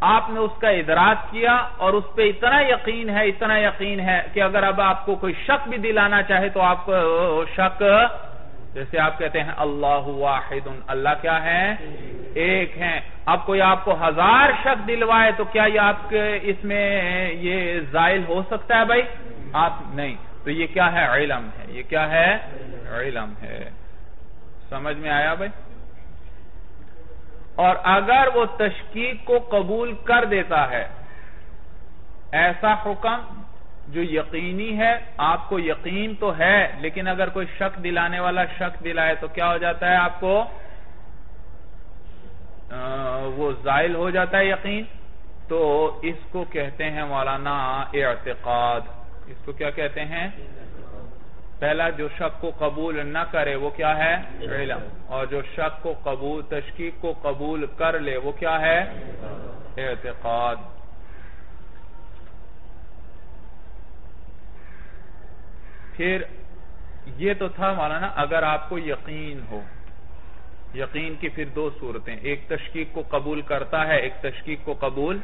Speaker 2: آپ نے اس کا ادراک کیا اور اس پہ اتنا یقین ہے، اتنا یقین ہے کہ اگر اب آپ کو کوئی شک بھی دلانا چاہے تو آپ کو شک، جیسے آپ کہتے ہیں، اللہ واحد، اللہ کیا ہے؟ ایک ہے اب کوئی آپ کو ہزار شک دلوائے تو کیا یہ آپ کے اس میں یہ زائل ہو سکتا ہے بھائی؟ آپ نہیں۔ تو یہ کیا ہے؟ علم ہے۔ یہ کیا ہے؟ علم ہے۔ سمجھ میں آیا بھائی؟ اور اگر وہ تشکیق کو قبول کر دیتا ہے، ایسا حکم جو یقینی ہے، آپ کو یقین تو ہے، لیکن اگر کوئی شک دلانے والا شک دلائے تو کیا ہو جاتا ہے آپ کو؟ وہ زائل ہو جاتا ہے یقین۔ تو اس کو کہتے ہیں مولانا اعتقاد۔ اس کو کیا کہتے ہیں؟ پہلا جو شک کو قبول نہ کرے وہ کیا ہے؟ علم۔ اور جو شک کو قبول، تشکیق کو قبول کر لے وہ کیا ہے؟ اعتقاد۔ پھر یہ تو تھا مولانا، اگر آپ کو یقین ہو، یقین کی پھر دو صورتیں۔ ایک تشکیق کو قبول کرتا ہے، ایک تشکیق کو قبول۔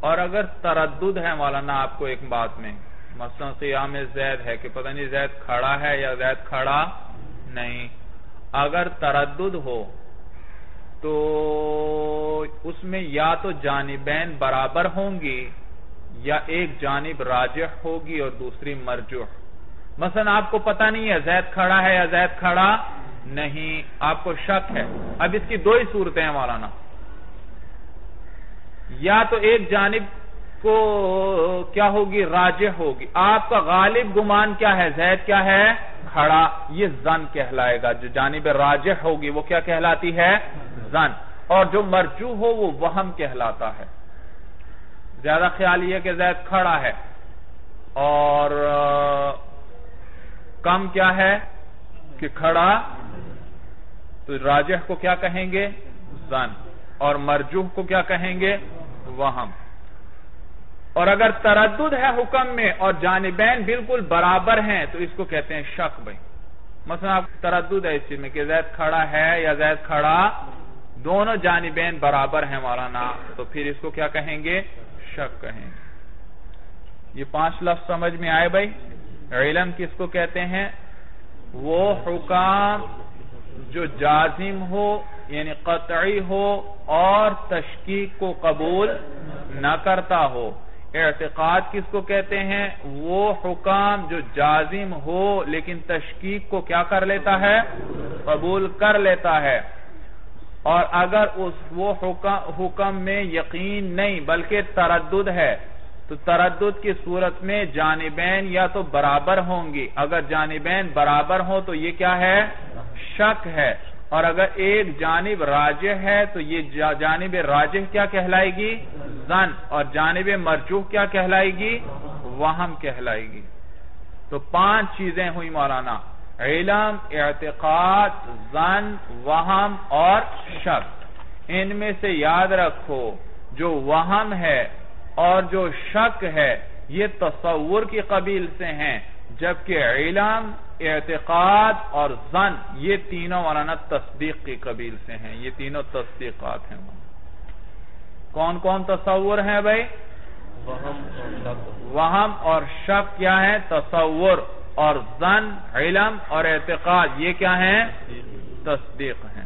Speaker 2: اور اگر تردد ہے مولانا آپ کو ایک بات میں مثلا قیام زید ہے کہ پتہ نہیں زید کھڑا ہے یا زید کھڑا نہیں۔ اگر تردد ہو، تو اس میں یا تو جانبین برابر ہوں گی یا ایک جانب راجح ہوگی اور دوسری مرجح مثلا آپ کو پتہ نہیں ہے زید کھڑا ہے یا زید کھڑا نہیں، آپ کو شک ہے۔ اب اس کی دو ہی صورتیں ہیں مولانا۔ یا تو ایک جانب کو کیا ہوگی؟ راجح ہوگی۔ آپ کا غالب گمان کیا ہے؟ زید کیا ہے؟ کھڑا۔ یہ زن کہلائے گا۔ جو جانب راجح ہوگی، وہ کیا کہلاتی ہے؟ زن۔ اور جو مرجو ہو، وہ وہم کہلاتا ہے۔ زیادہ خیال یہ کہ زید کھڑا ہے۔ اور، کم کیا ہے؟ کہ کھڑا۔ تو راجح کو کیا کہیں گے؟ زن۔ اور مرجوح کو کیا کہیں گے؟ وہم۔ اور اگر تردد ہے حکم میں اور جانبین بالکل برابر ہیں، تو اس کو کہتے ہیں شک بھائی۔ مثلا آپ تردد ہے اس چیز میں کہ زید کھڑا ہے یا زید کھڑا، دونوں جانبین برابر ہیں مولانا، تو پھر اس کو کیا کہیں گے؟ شک کہیں گے۔ یہ پانچ لفظ سمجھ میں آئے بھائی۔ علم کس کو کہتے ہیں؟ وہ حکام جو جازم ہو یعنی قطعی ہو اور تشکیق کو قبول نہ کرتا ہو۔ اعتقاد کس کو کہتے ہیں؟ وہ حکام جو جازم ہو لیکن تشکیق کو کیا کر لیتا ہے؟ قبول کر لیتا ہے۔ اور اگر اس وہ حکم میں یقین نہیں بلکہ تردد ہے، تو تردد کی صورت میں جانبین یا تو برابر ہوں گی۔ اگر جانبین برابر ہوں تو یہ کیا ہے؟ شک ہے۔ اور اگر ایک جانب راجح ہے تو یہ جانب راجح کیا کہلائے گی؟ زن اور جانب مرجوح کیا کہلائے گی؟ وہم کہلائے گی۔ تو پانچ چیزیں ہوئی مولانا، علم، اعتقاد، زن، وہم اور شک ان میں سے یاد رکھو، جو وہم ہے اور جو شک ہے، یہ تصور کی قبیل سے ہیں، جبکہ علم، اعتقاد اور زن، یہ تینوں مولانا تصدیق کی قبیل سے ہیں۔ یہ تینوں تصدیقات ہیں۔ کون کون تصور ہیں بھائی؟ وہم اور شک۔ کیا ہے تصور اور زن علم اور اعتقاد یہ کیا ہیں؟ تصدیق ہیں۔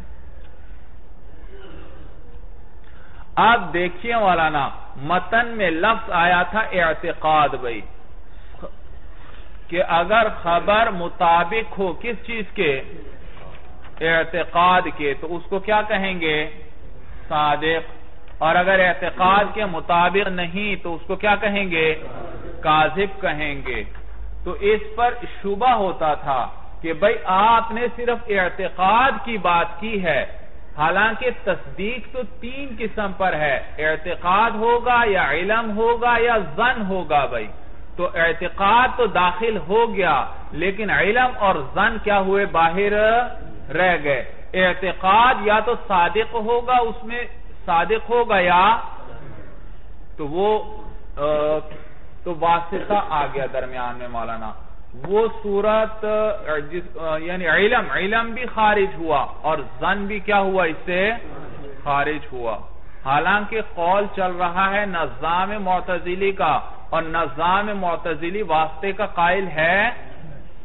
Speaker 2: آپ دیکھیے مولانا متن میں لفظ آیا تھا اعتقاد بھائی۔ کہ اگر خبر مطابق ہو کس چیز کے؟ اعتقاد کے تو اس کو کیا کہیں گے؟ صادق۔ اور اگر اعتقاد کے مطابق نہیں تو اس کو کیا کہیں گے؟ کاذب کہیں گے۔ تو اس پر شبہ ہوتا تھا کہ بھئی آپ نے صرف اعتقاد کی بات کی ہے۔ حالانکہ تصدیق تو تین قسم پر ہے۔ اعتقاد ہوگا یا علم ہوگا یا زن ہوگا بھائی تو اعتقاد تو داخل ہو گیا، لیکن علم اور زن کیا ہوئے؟ باہر رہ گئے۔ اعتقاد یا تو صادق ہوگا اس میں صادق ہوگا یا تو وہ تو واسطہ آ گیا درمیان میں مولانا۔ وہ صورت یعنی علم علم بھی خارج ہوا اور زن بھی کیا ہوا اس سے؟ خارج ہوا۔ حالانکہ قول چل رہا ہے نظام معتزلی کا اور نظام معتزلی واسطے کا قائل ہے۔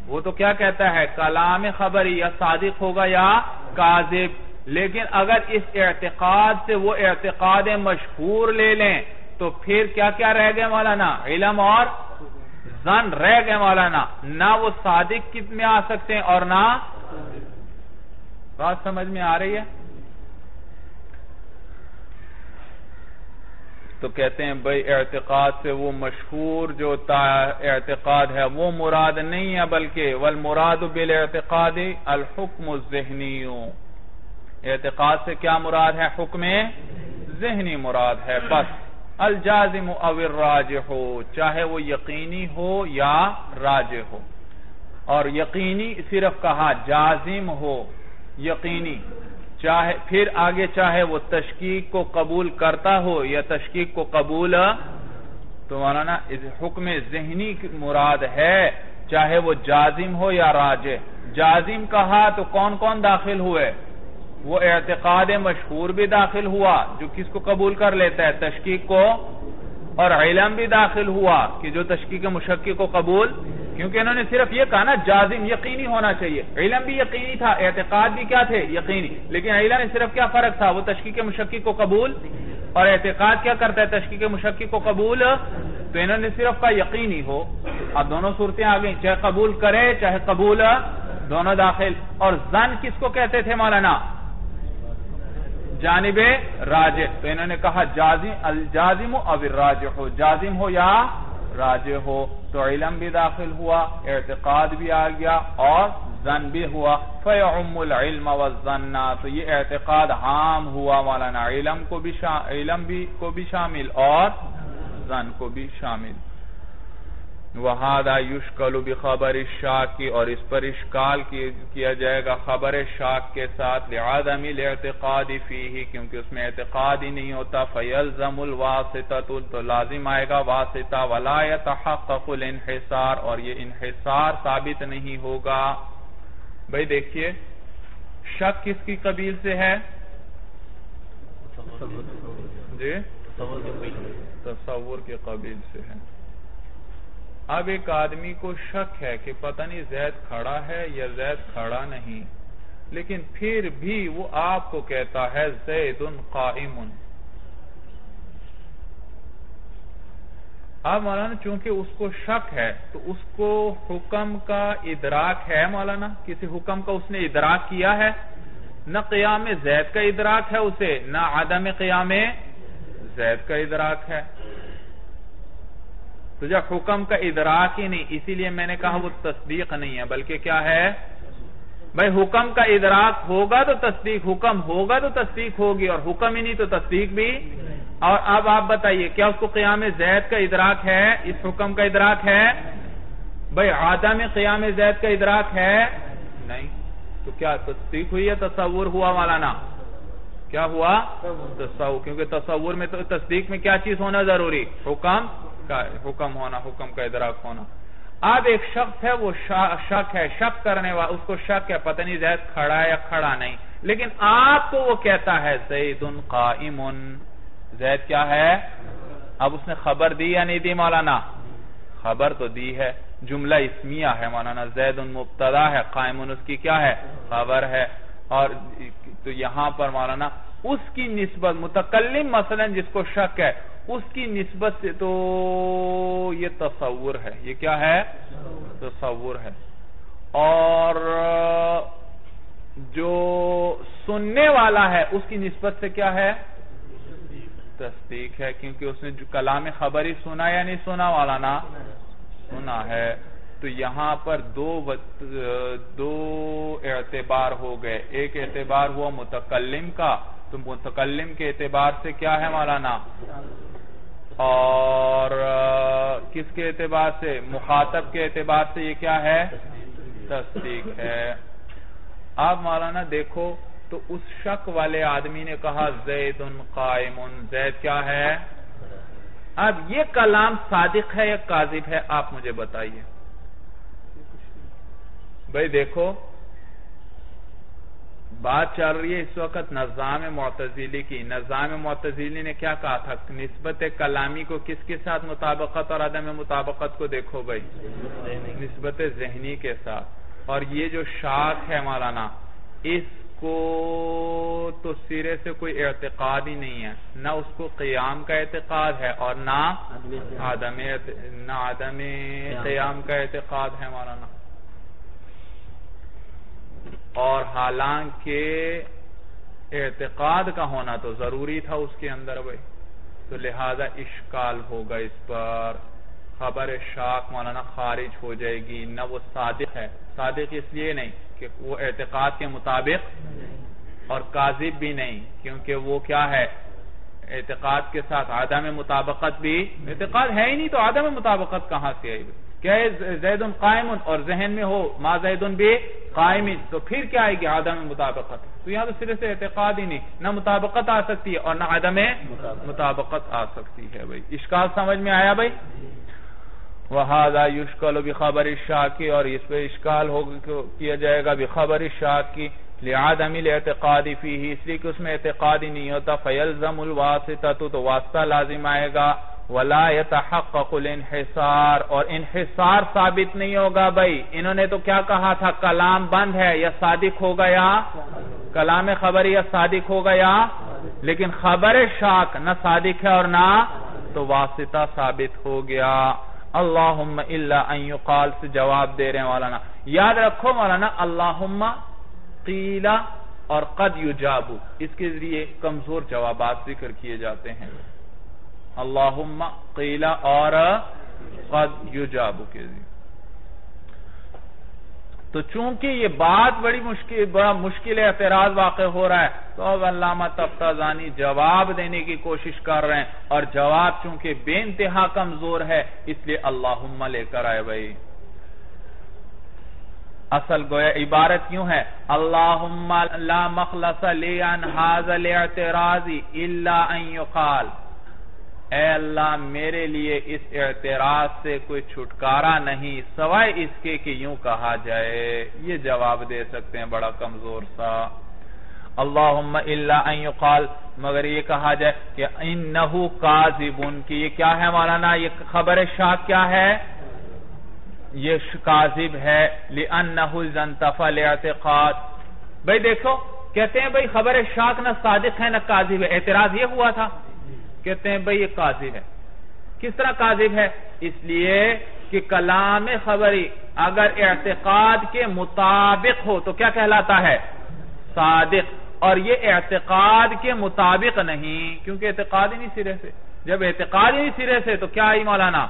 Speaker 2: وہ تو کیا کہتا ہے؟ کلام خبری یا صادق ہوگا یا کاذب؟ لیکن اگر اس اعتقاد سے وہ اعتقاد مشہور لے لیں، تو پھر کیا کیا رہ گئے مولانا؟ علم اور زن رہ گئے مولانا۔ نہ وہ صادق کت میں آ سکتے ہیں اور نہ بات سمجھ میں آ رہی ہے؟ تو کہتے ہیں بھائی اعتقاد سے وہ مشہور جو اعتقاد ہے، وہ مراد نہیں ہے بلکہ، والمراد بالاعتقاد الحکم الذہنی اعتقاد سے کیا مراد ہے؟ حکم ذہنی مراد ہے، بس۔ الجازم او الراجح ہو چاہے وہ یقینی ہو یا راج ہو۔ اور یقینی صرف کہا جازم ہو، یقینی۔ چاہے، پھر آگے چاہے وہ تشکیق کو قبول کرتا ہو یا تشکیق کو قبول، تو مولانا حکم ذہنی مراد ہے، چاہے وہ جازم ہو یا راجع جازم کہا تو کون کون داخل ہوئے؟ وہ اعتقاد مشہور بھی داخل ہوا جو کس کو قبول کر لیتا ہے، تشکیق کو، اور علم بھی داخل ہوا کہ جو تشکیق مشکی کو قبول، کیونکہ انہوں نے صرف یہ کہا نا، جازم یقینی ہونا چاہیے۔ علم بھی یقینی تھا، اعتقاد بھی کیا تھے؟ یقینی۔ لیکن علم میں صرف کیا فرق تھا؟ وہ تشکیق مشکی کو قبول اور اعتقاد کیا کرتا ہے تشکیق مشکی کو قبول؟ تو انہوں نے صرف کہا یقینی ہو۔ اب دونوں صورتیں آ گئیں چاہے قبول کرے، چاہے قبول دونوں داخل۔ اور زن کس کو کہتے تھے مولانا؟ جانب راج تو انہوں نے کہا، جازم، الجازم او الراجح۔ ہو جازم ہو یا راجع ہو؟ تو علم بھی داخل ہوا، اعتقاد بھی آ گیا اور زن بھی ہوا۔ فیعم العلم والزن تو یہ اعتقاد عام ہوا۔ مولانا، علم کو بھی علم بھی کو بھی شامل اور زن کو بھی شامل۔ وہادہ یشکل بخبر الشاک کی اور اس پر اشکال کیا جائے گا خبر شاک کے ساتھ لعدم الاعتقاد فیہی کیونکہ اس میں اعتقاد ہی نہیں ہوتا فیلزم الواسطہ تو لازم آئے گا واسطہ ولا يتحقق الانحصار اور یہ انحصار ثابت نہیں ہوگا۔ بھئی دیکھئے شک کس کی قبیل سے ہے؟ جی؟ تصور کے قبیل سے ہے۔ اب ایک آدمی کو شک ہے کہ پتہ نہیں زید کھڑا ہے یا زید کھڑا نہیں۔ لیکن پھر بھی وہ آپ کو کہتا ہے، زید قائم۔ اب مولانا، چونکہ اس کو شک ہے، تو اس کو حکم کا ادراک ہے مولانا۔ کسی حکم کا اس نے ادراک کیا ہے؟ نہ قیام زید کا ادراک ہے اسے، نہ عدم قیام زید کا ادراک ہے۔ تو جب حکم کا ادراک ہی نہیں، اسی لیے میں نے کہا وہ تصدیق نہیں ہے، بلکہ کیا ہے؟ بھائی حکم کا ادراک ہوگا تو تصدیق، حکم ہوگا تو تصدیق ہوگی، اور حکم ہی نہیں تو تصدیق بھی۔ اور اب آپ بتائیے، کیا اس کو قیام زید کا ادراک ہے؟ اس حکم کا ادراک ہے؟ بھائی آدم قیام زید کا ادراک ہے؟ نہیں۔ تو کیا تصدیق ہوئی ہے تصور ہوا مولانا؟ کیا ہوا؟ تصور کیونکہ تصور میں تصدیق میں کیا چیز ہونا ضروری؟ حکم۔ کا حکم ہونا، حکم کا ادراک ہونا۔ اب ایک شخص ہے، وہ شک ہے، شک کرنے والا اس کو شک ہے، پتہ نہیں زید کھڑا ہے یا کھڑا نہیں۔ لیکن آپ کو وہ کہتا ہے، زید قائم۔ زید کیا ہے؟ اب اس نے خبر دی یا نہیں دی مولانا؟ خبر تو دی ہے۔ جملہ اسمیہ ہے مولانا، زید مبتدا ہے، قائم۔ اس کی کیا ہے؟ خبر ہے۔ اور تو یہاں پر مولانا، اس کی نسبت متکلم مثلا جس کو شک ہے اس کی نسبت سے تو یہ تصور ہے۔ یہ کیا ہے؟ تصور ہے۔ اور جو سننے والا ہے، اس کی نسبت سے کیا ہے؟ تصدیق ہے۔ کیونکہ اس نے جو کلام خبری سنا یا نہیں سنا والا نا سنا ہے۔ تو یہاں پر دو دو اعتبار ہو گئے۔ ایک اعتبار ہوا متکلم کا تو متکلم کے اعتبار سے کیا ہے مولانا؟ اور کس کے اعتبار سے؟ مخاطب کے اعتبار سے یہ کیا ہے؟ تصدیق ہے۔ آپ مولانا دیکھو تو اس شک والے آدمی نے کہا زید قائم زید کیا ہے؟ اب یہ کلام صادق ہے یا قاذب ہے؟ آپ مجھے بتائیے۔ بھئی دیکھو بات چل رہی ہے اس وقت نظام معتزلی کی۔ نظام معتزلی نے کیا کہا تھا؟ نسبت کلامی کو کس کے ساتھ مطابقت اور عدم مطابقت کو دیکھو بھائی؟ نسبت ذہنی کے ساتھ۔ اور یہ جو شاک ہے مولانا اس کو تو سرے سے کوئی اعتقاد ہی نہیں ہے۔ نہ اس کو قیام کا اعتقاد ہے اور نہ عدم قیام کا اعتقاد ہے مولانا۔ اور حالانکہ اعتقاد کا ہونا تو ضروری تھا اس کے اندر بھائی۔ تو لہذا اشکال ہوگا اس پر۔ خبر شاک مولانا خارج ہو جائے گی، نہ وہ صادق ہے۔ صادق اس لیے نہیں کہ وہ اعتقاد کے مطابق اور قاذب بھی نہیں، کیونکہ وہ کیا ہے؟ اعتقاد کے ساتھ عدم مطابقت بھی، اعتقاد ہے ہی نہیں تو عدم مطابقت کہاں سے آئی؟ کیا زید قائم اور ذہن میں ہو، ما زید بھی قائم تو پھر کیا آئے گی؟ عدم مطابقت۔ تو یہاں تو صرف سے اعتقاد ہی نہیں۔ نہ مطابقت آ سکتی ہے اور نہ عدم مطابقت آ سکتی ہے بھائی۔ اشکال سمجھ میں آیا بھائی؟ وَهَذَا يُشْكَلُ بِخَبَرِ الشَّاكِ۔ اور اس پہ اشکال کیا جائے گا بخبر الشَّاكِ۔ لِعَدَمِ الْاعْتِقَادِ فِيهِ۔ اس لیے کہ اس میں اعتقاد ہی نہیں ہوتا۔ فَيَلْزَمُ الْوَاسِطَةُ۔ تو واسطہ لازم آئے گا۔ ولا يتحقق الانحصار اور انحصار ثابت نہیں ہوگا بھائی۔ انہوں نے تو کیا کہا تھا؟ کلام بند ہے یا صادق ہوگا یا؟ کلام خبر یا صادق ہوگا یا؟ لیکن خبر شاک نہ صادق ہے اور نہ تو واسطہ ثابت ہو گیا۔ اللہم الا ان یقال، سے جواب دے رہے ہیں مولانا۔ یاد رکھو مولانا، اللہم قیلہ اور قد یجابو اس کے ذریعے کمزور جوابات ذکر کیے جاتے ہیں۔ اللہم قیلہ اور قد یجابو کے تو چونکہ یہ بات بڑی مشکل، بڑا مشکل اعتراض واقع ہو رہا ہے، تو اب علامہ تفتازانی جواب دینے کی کوشش کر رہے ہیں اور جواب چونکہ بے انتہا کمزور ہے، اس لیے اللہم لے کر آئے بھائی. اصل گویا عبارت کیوں ہے؟ اللہم لا مخلص لی ان حاضل اعتراضی الا ان یقال. اے اللہ، میرے لیے اس اعتراض سے کوئی چھٹکارا نہیں، سوائے اس کے کہ یوں کہا جائے۔ یہ جواب دے سکتے ہیں بڑا کمزور سا۔ اللہم ان یقال، مگر یہ کہا جائے کہ انہو قاذبون کی یہ کیا ہے مولانا؟ یہ خبر شاہ کیا ہے؟ یہ قاذب ہے۔ لِأَنَّهُ زَنْتَفَ لِعْتِقَاد بھئی دیکھو، کہتے ہیں بھئی خبر شاک نہ صادق ہے، نہ قاذب ہے۔ اعتراض یہ ہوا تھا۔ کہتے ہیں بھئی یہ قاذب ہے۔ کس طرح قاذب ہے؟ اس لیے کہ کلام خبری اگر اعتقاد کے مطابق ہو تو کیا کہلاتا ہے؟ صادق۔ اور یہ اعتقاد کے مطابق نہیں، کیونکہ اعتقاد ہی نہیں سرے سے۔ جب اعتقاد ہی نہیں سرے سے تو کیا آئی مولانا؟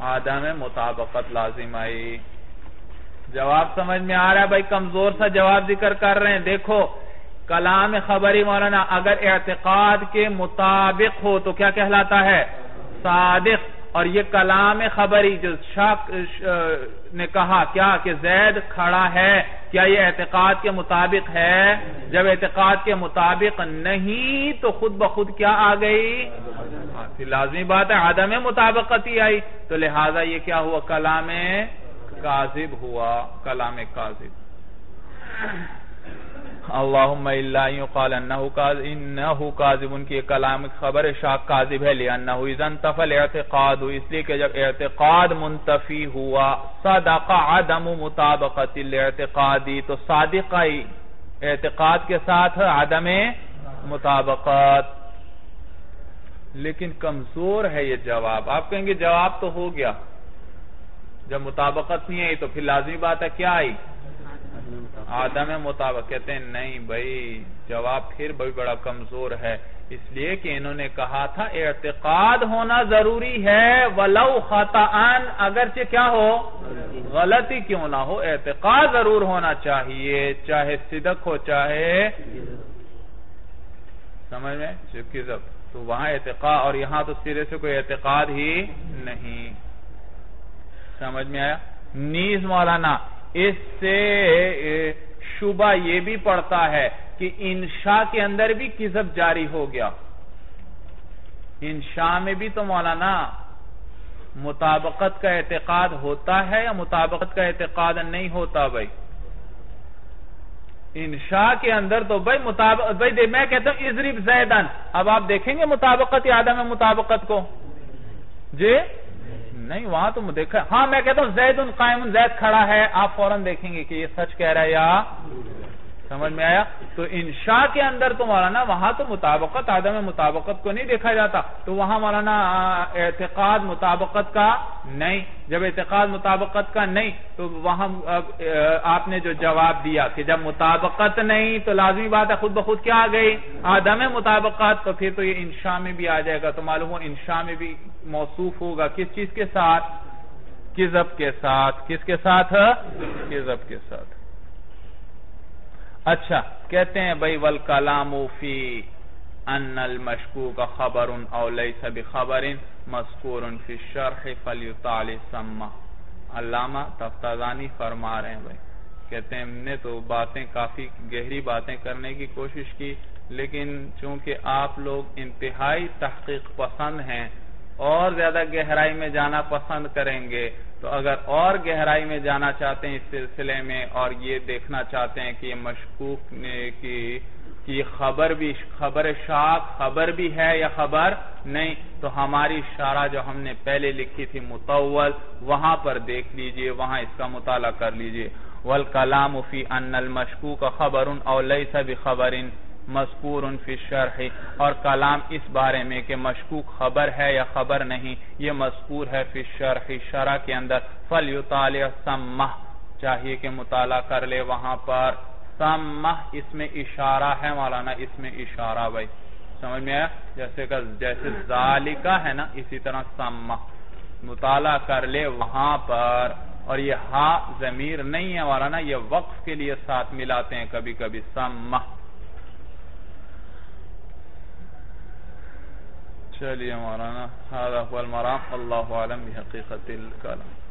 Speaker 2: آدم مطابقت لازم آئی۔ جواب سمجھ میں آ رہا ہے بھائی، کمزور سا جواب ذکر کر رہے ہیں۔ دیکھو کلام خبری مولانا، اگر اعتقاد کے مطابق ہو تو کیا کہلاتا ہے؟ صادق. اور یہ کلام خبری جو شک نے کہا، کیا کہ زید کھڑا ہے؟ کیا یہ اعتقاد کے مطابق ہے؟ جب اعتقاد کے مطابق نہیں تو خود بخود کیا آ گئی؟ ہاں، لازمی بات ہے، عدم مطابقتی آئی۔ تو لہٰذا یہ کیا ہوا؟ کلام کاذب ہوا، کلام کاذب۔ اللہم اللہ یقال انہو قاذب انہو ان کی کلام خبر شاک قاذب ہے، لئنہو اذن تفل اعتقاد اس لیے کہ جب اعتقاد منتفی ہوا، صدق عدم مطابقت الاعتقادی تو صادقائی اعتقاد کے ساتھ عدم مطابقت۔ لیکن کمزور ہے یہ جواب۔ آپ کہیں گے جواب تو ہو گیا۔ جب مطابقت نہیں آئی تو پھر لازمی بات ہے کیا آئی؟ آدم مطابق کہتے ہیں، نہیں بھائی، جواب پھر بھائی بڑا کمزور ہے۔ اس لیے کہ انہوں نے کہا تھا، اعتقاد ہونا ضروری ہے، ولو خطان اگرچہ کیا ہو؟ غلطی کیوں نہ ہو، اعتقاد ضرور ہونا چاہیے، چاہے صدق ہو، چاہے سمجھ میں؟ تو وہاں اعتقاد، اور یہاں تو سرے سے کوئی اعتقاد ہی نہیں۔ سمجھ میں آیا؟ نیز مولانا اس سے شبہ یہ بھی پڑتا ہے کہ انشاء کے اندر بھی کذب جاری ہو گیا۔ انشاء میں بھی تو مولانا مطابقت کا اعتقاد ہوتا ہے یا مطابقت کا اعتقاد نہیں ہوتا بھائی؟ انشاء کے اندر تو بھائی مطابق، بھائی میں کہتا ہوں ازرب زیدن اب آپ دیکھیں گے مطابقت یا آدم مطابقت کو۔ جی؟ نہیں، وہاں تو دیکھا۔ ہاں میں کہتا ہوں زید قائم، زید کھڑا ہے، آپ فوراً دیکھیں گے کہ یہ سچ کہہ رہا ہے یا سمجھ میں آیا؟ تو انشاء کے اندر تو مولانا وہاں تو مطابقت آدم مطابقت کو نہیں دیکھا جاتا، تو وہاں مولانا اعتقاد مطابقت کا نہیں، جب اعتقاد مطابقت کا نہیں، تو وہاں آپ نے جو جواب دیا کہ جب مطابقت نہیں تو لازمی بات ہے خود بخود کیا آ گئی؟ آدم مطابقت، تو پھر تو یہ انشاء میں بھی آ جائے گا، تو معلوم ہو انشاء میں بھی موصوف ہوگا، کس چیز کے ساتھ؟ کذب کے ساتھ؟ کس کے ساتھ؟ کذب کے ساتھ؟ اچھا کہتے ہیں بھائی، والکلام فی ان المشکوک خبر او لیس بخبر مذکور فی الشرح فلیطال سمہ۔ علامہ تفتازانی فرما رہے ہیں بھائی۔ کہتے ہیں ہم نے تو باتیں کافی گہری باتیں کرنے کی کوشش کی، لیکن چونکہ آپ لوگ انتہائی تحقیق پسند ہیں اور زیادہ گہرائی میں جانا پسند کریں گے تو اگر اور گہرائی میں جانا چاہتے ہیں اس سلسلے میں اور یہ دیکھنا چاہتے ہیں کہ یہ مشکوک کی خبر بھی خبر شاک خبر بھی ہے یا خبر نہیں، تو ہماری شارع جو ہم نے پہلے لکھی تھی متول وہاں پر دیکھ لیجیے، وہاں اس کا مطالعہ کر لیجیے۔ وَالْكَلَامُ فِي أَنَّ الْمَشْكُوكَ خَبَرٌ أَوْ لَيْسَ بِخَبَرٍ۔ مذکور ان فی الشرح اور کلام اس بارے میں کہ مشکوک خبر ہے یا خبر نہیں، یہ مذکور ہے فی الشرح شرح کے اندر۔ فَلْيُطَالِعَ سَمَّهْ چاہیے کہ مطالعہ کر لے وہاں پر۔ سَمَّهْ اس میں اشارہ ہے مولانا، اس میں اشارہ بھائی۔ سمجھ میں آیا؟ جیسے کہ جیسے ذالکہ ہے نا، اسی طرح سَمَّهْ مطالعہ کر لے وہاں پر۔ اور یہ ہا ضمیر نہیں ہے مولانا، یہ وقف کے لیے ساتھ ملاتے ہیں کبھی کبھی۔ سَمَّهْ
Speaker 1: شالي يا مولانا. هذا هو المرام. الله أعلم بحقيقة الكلام.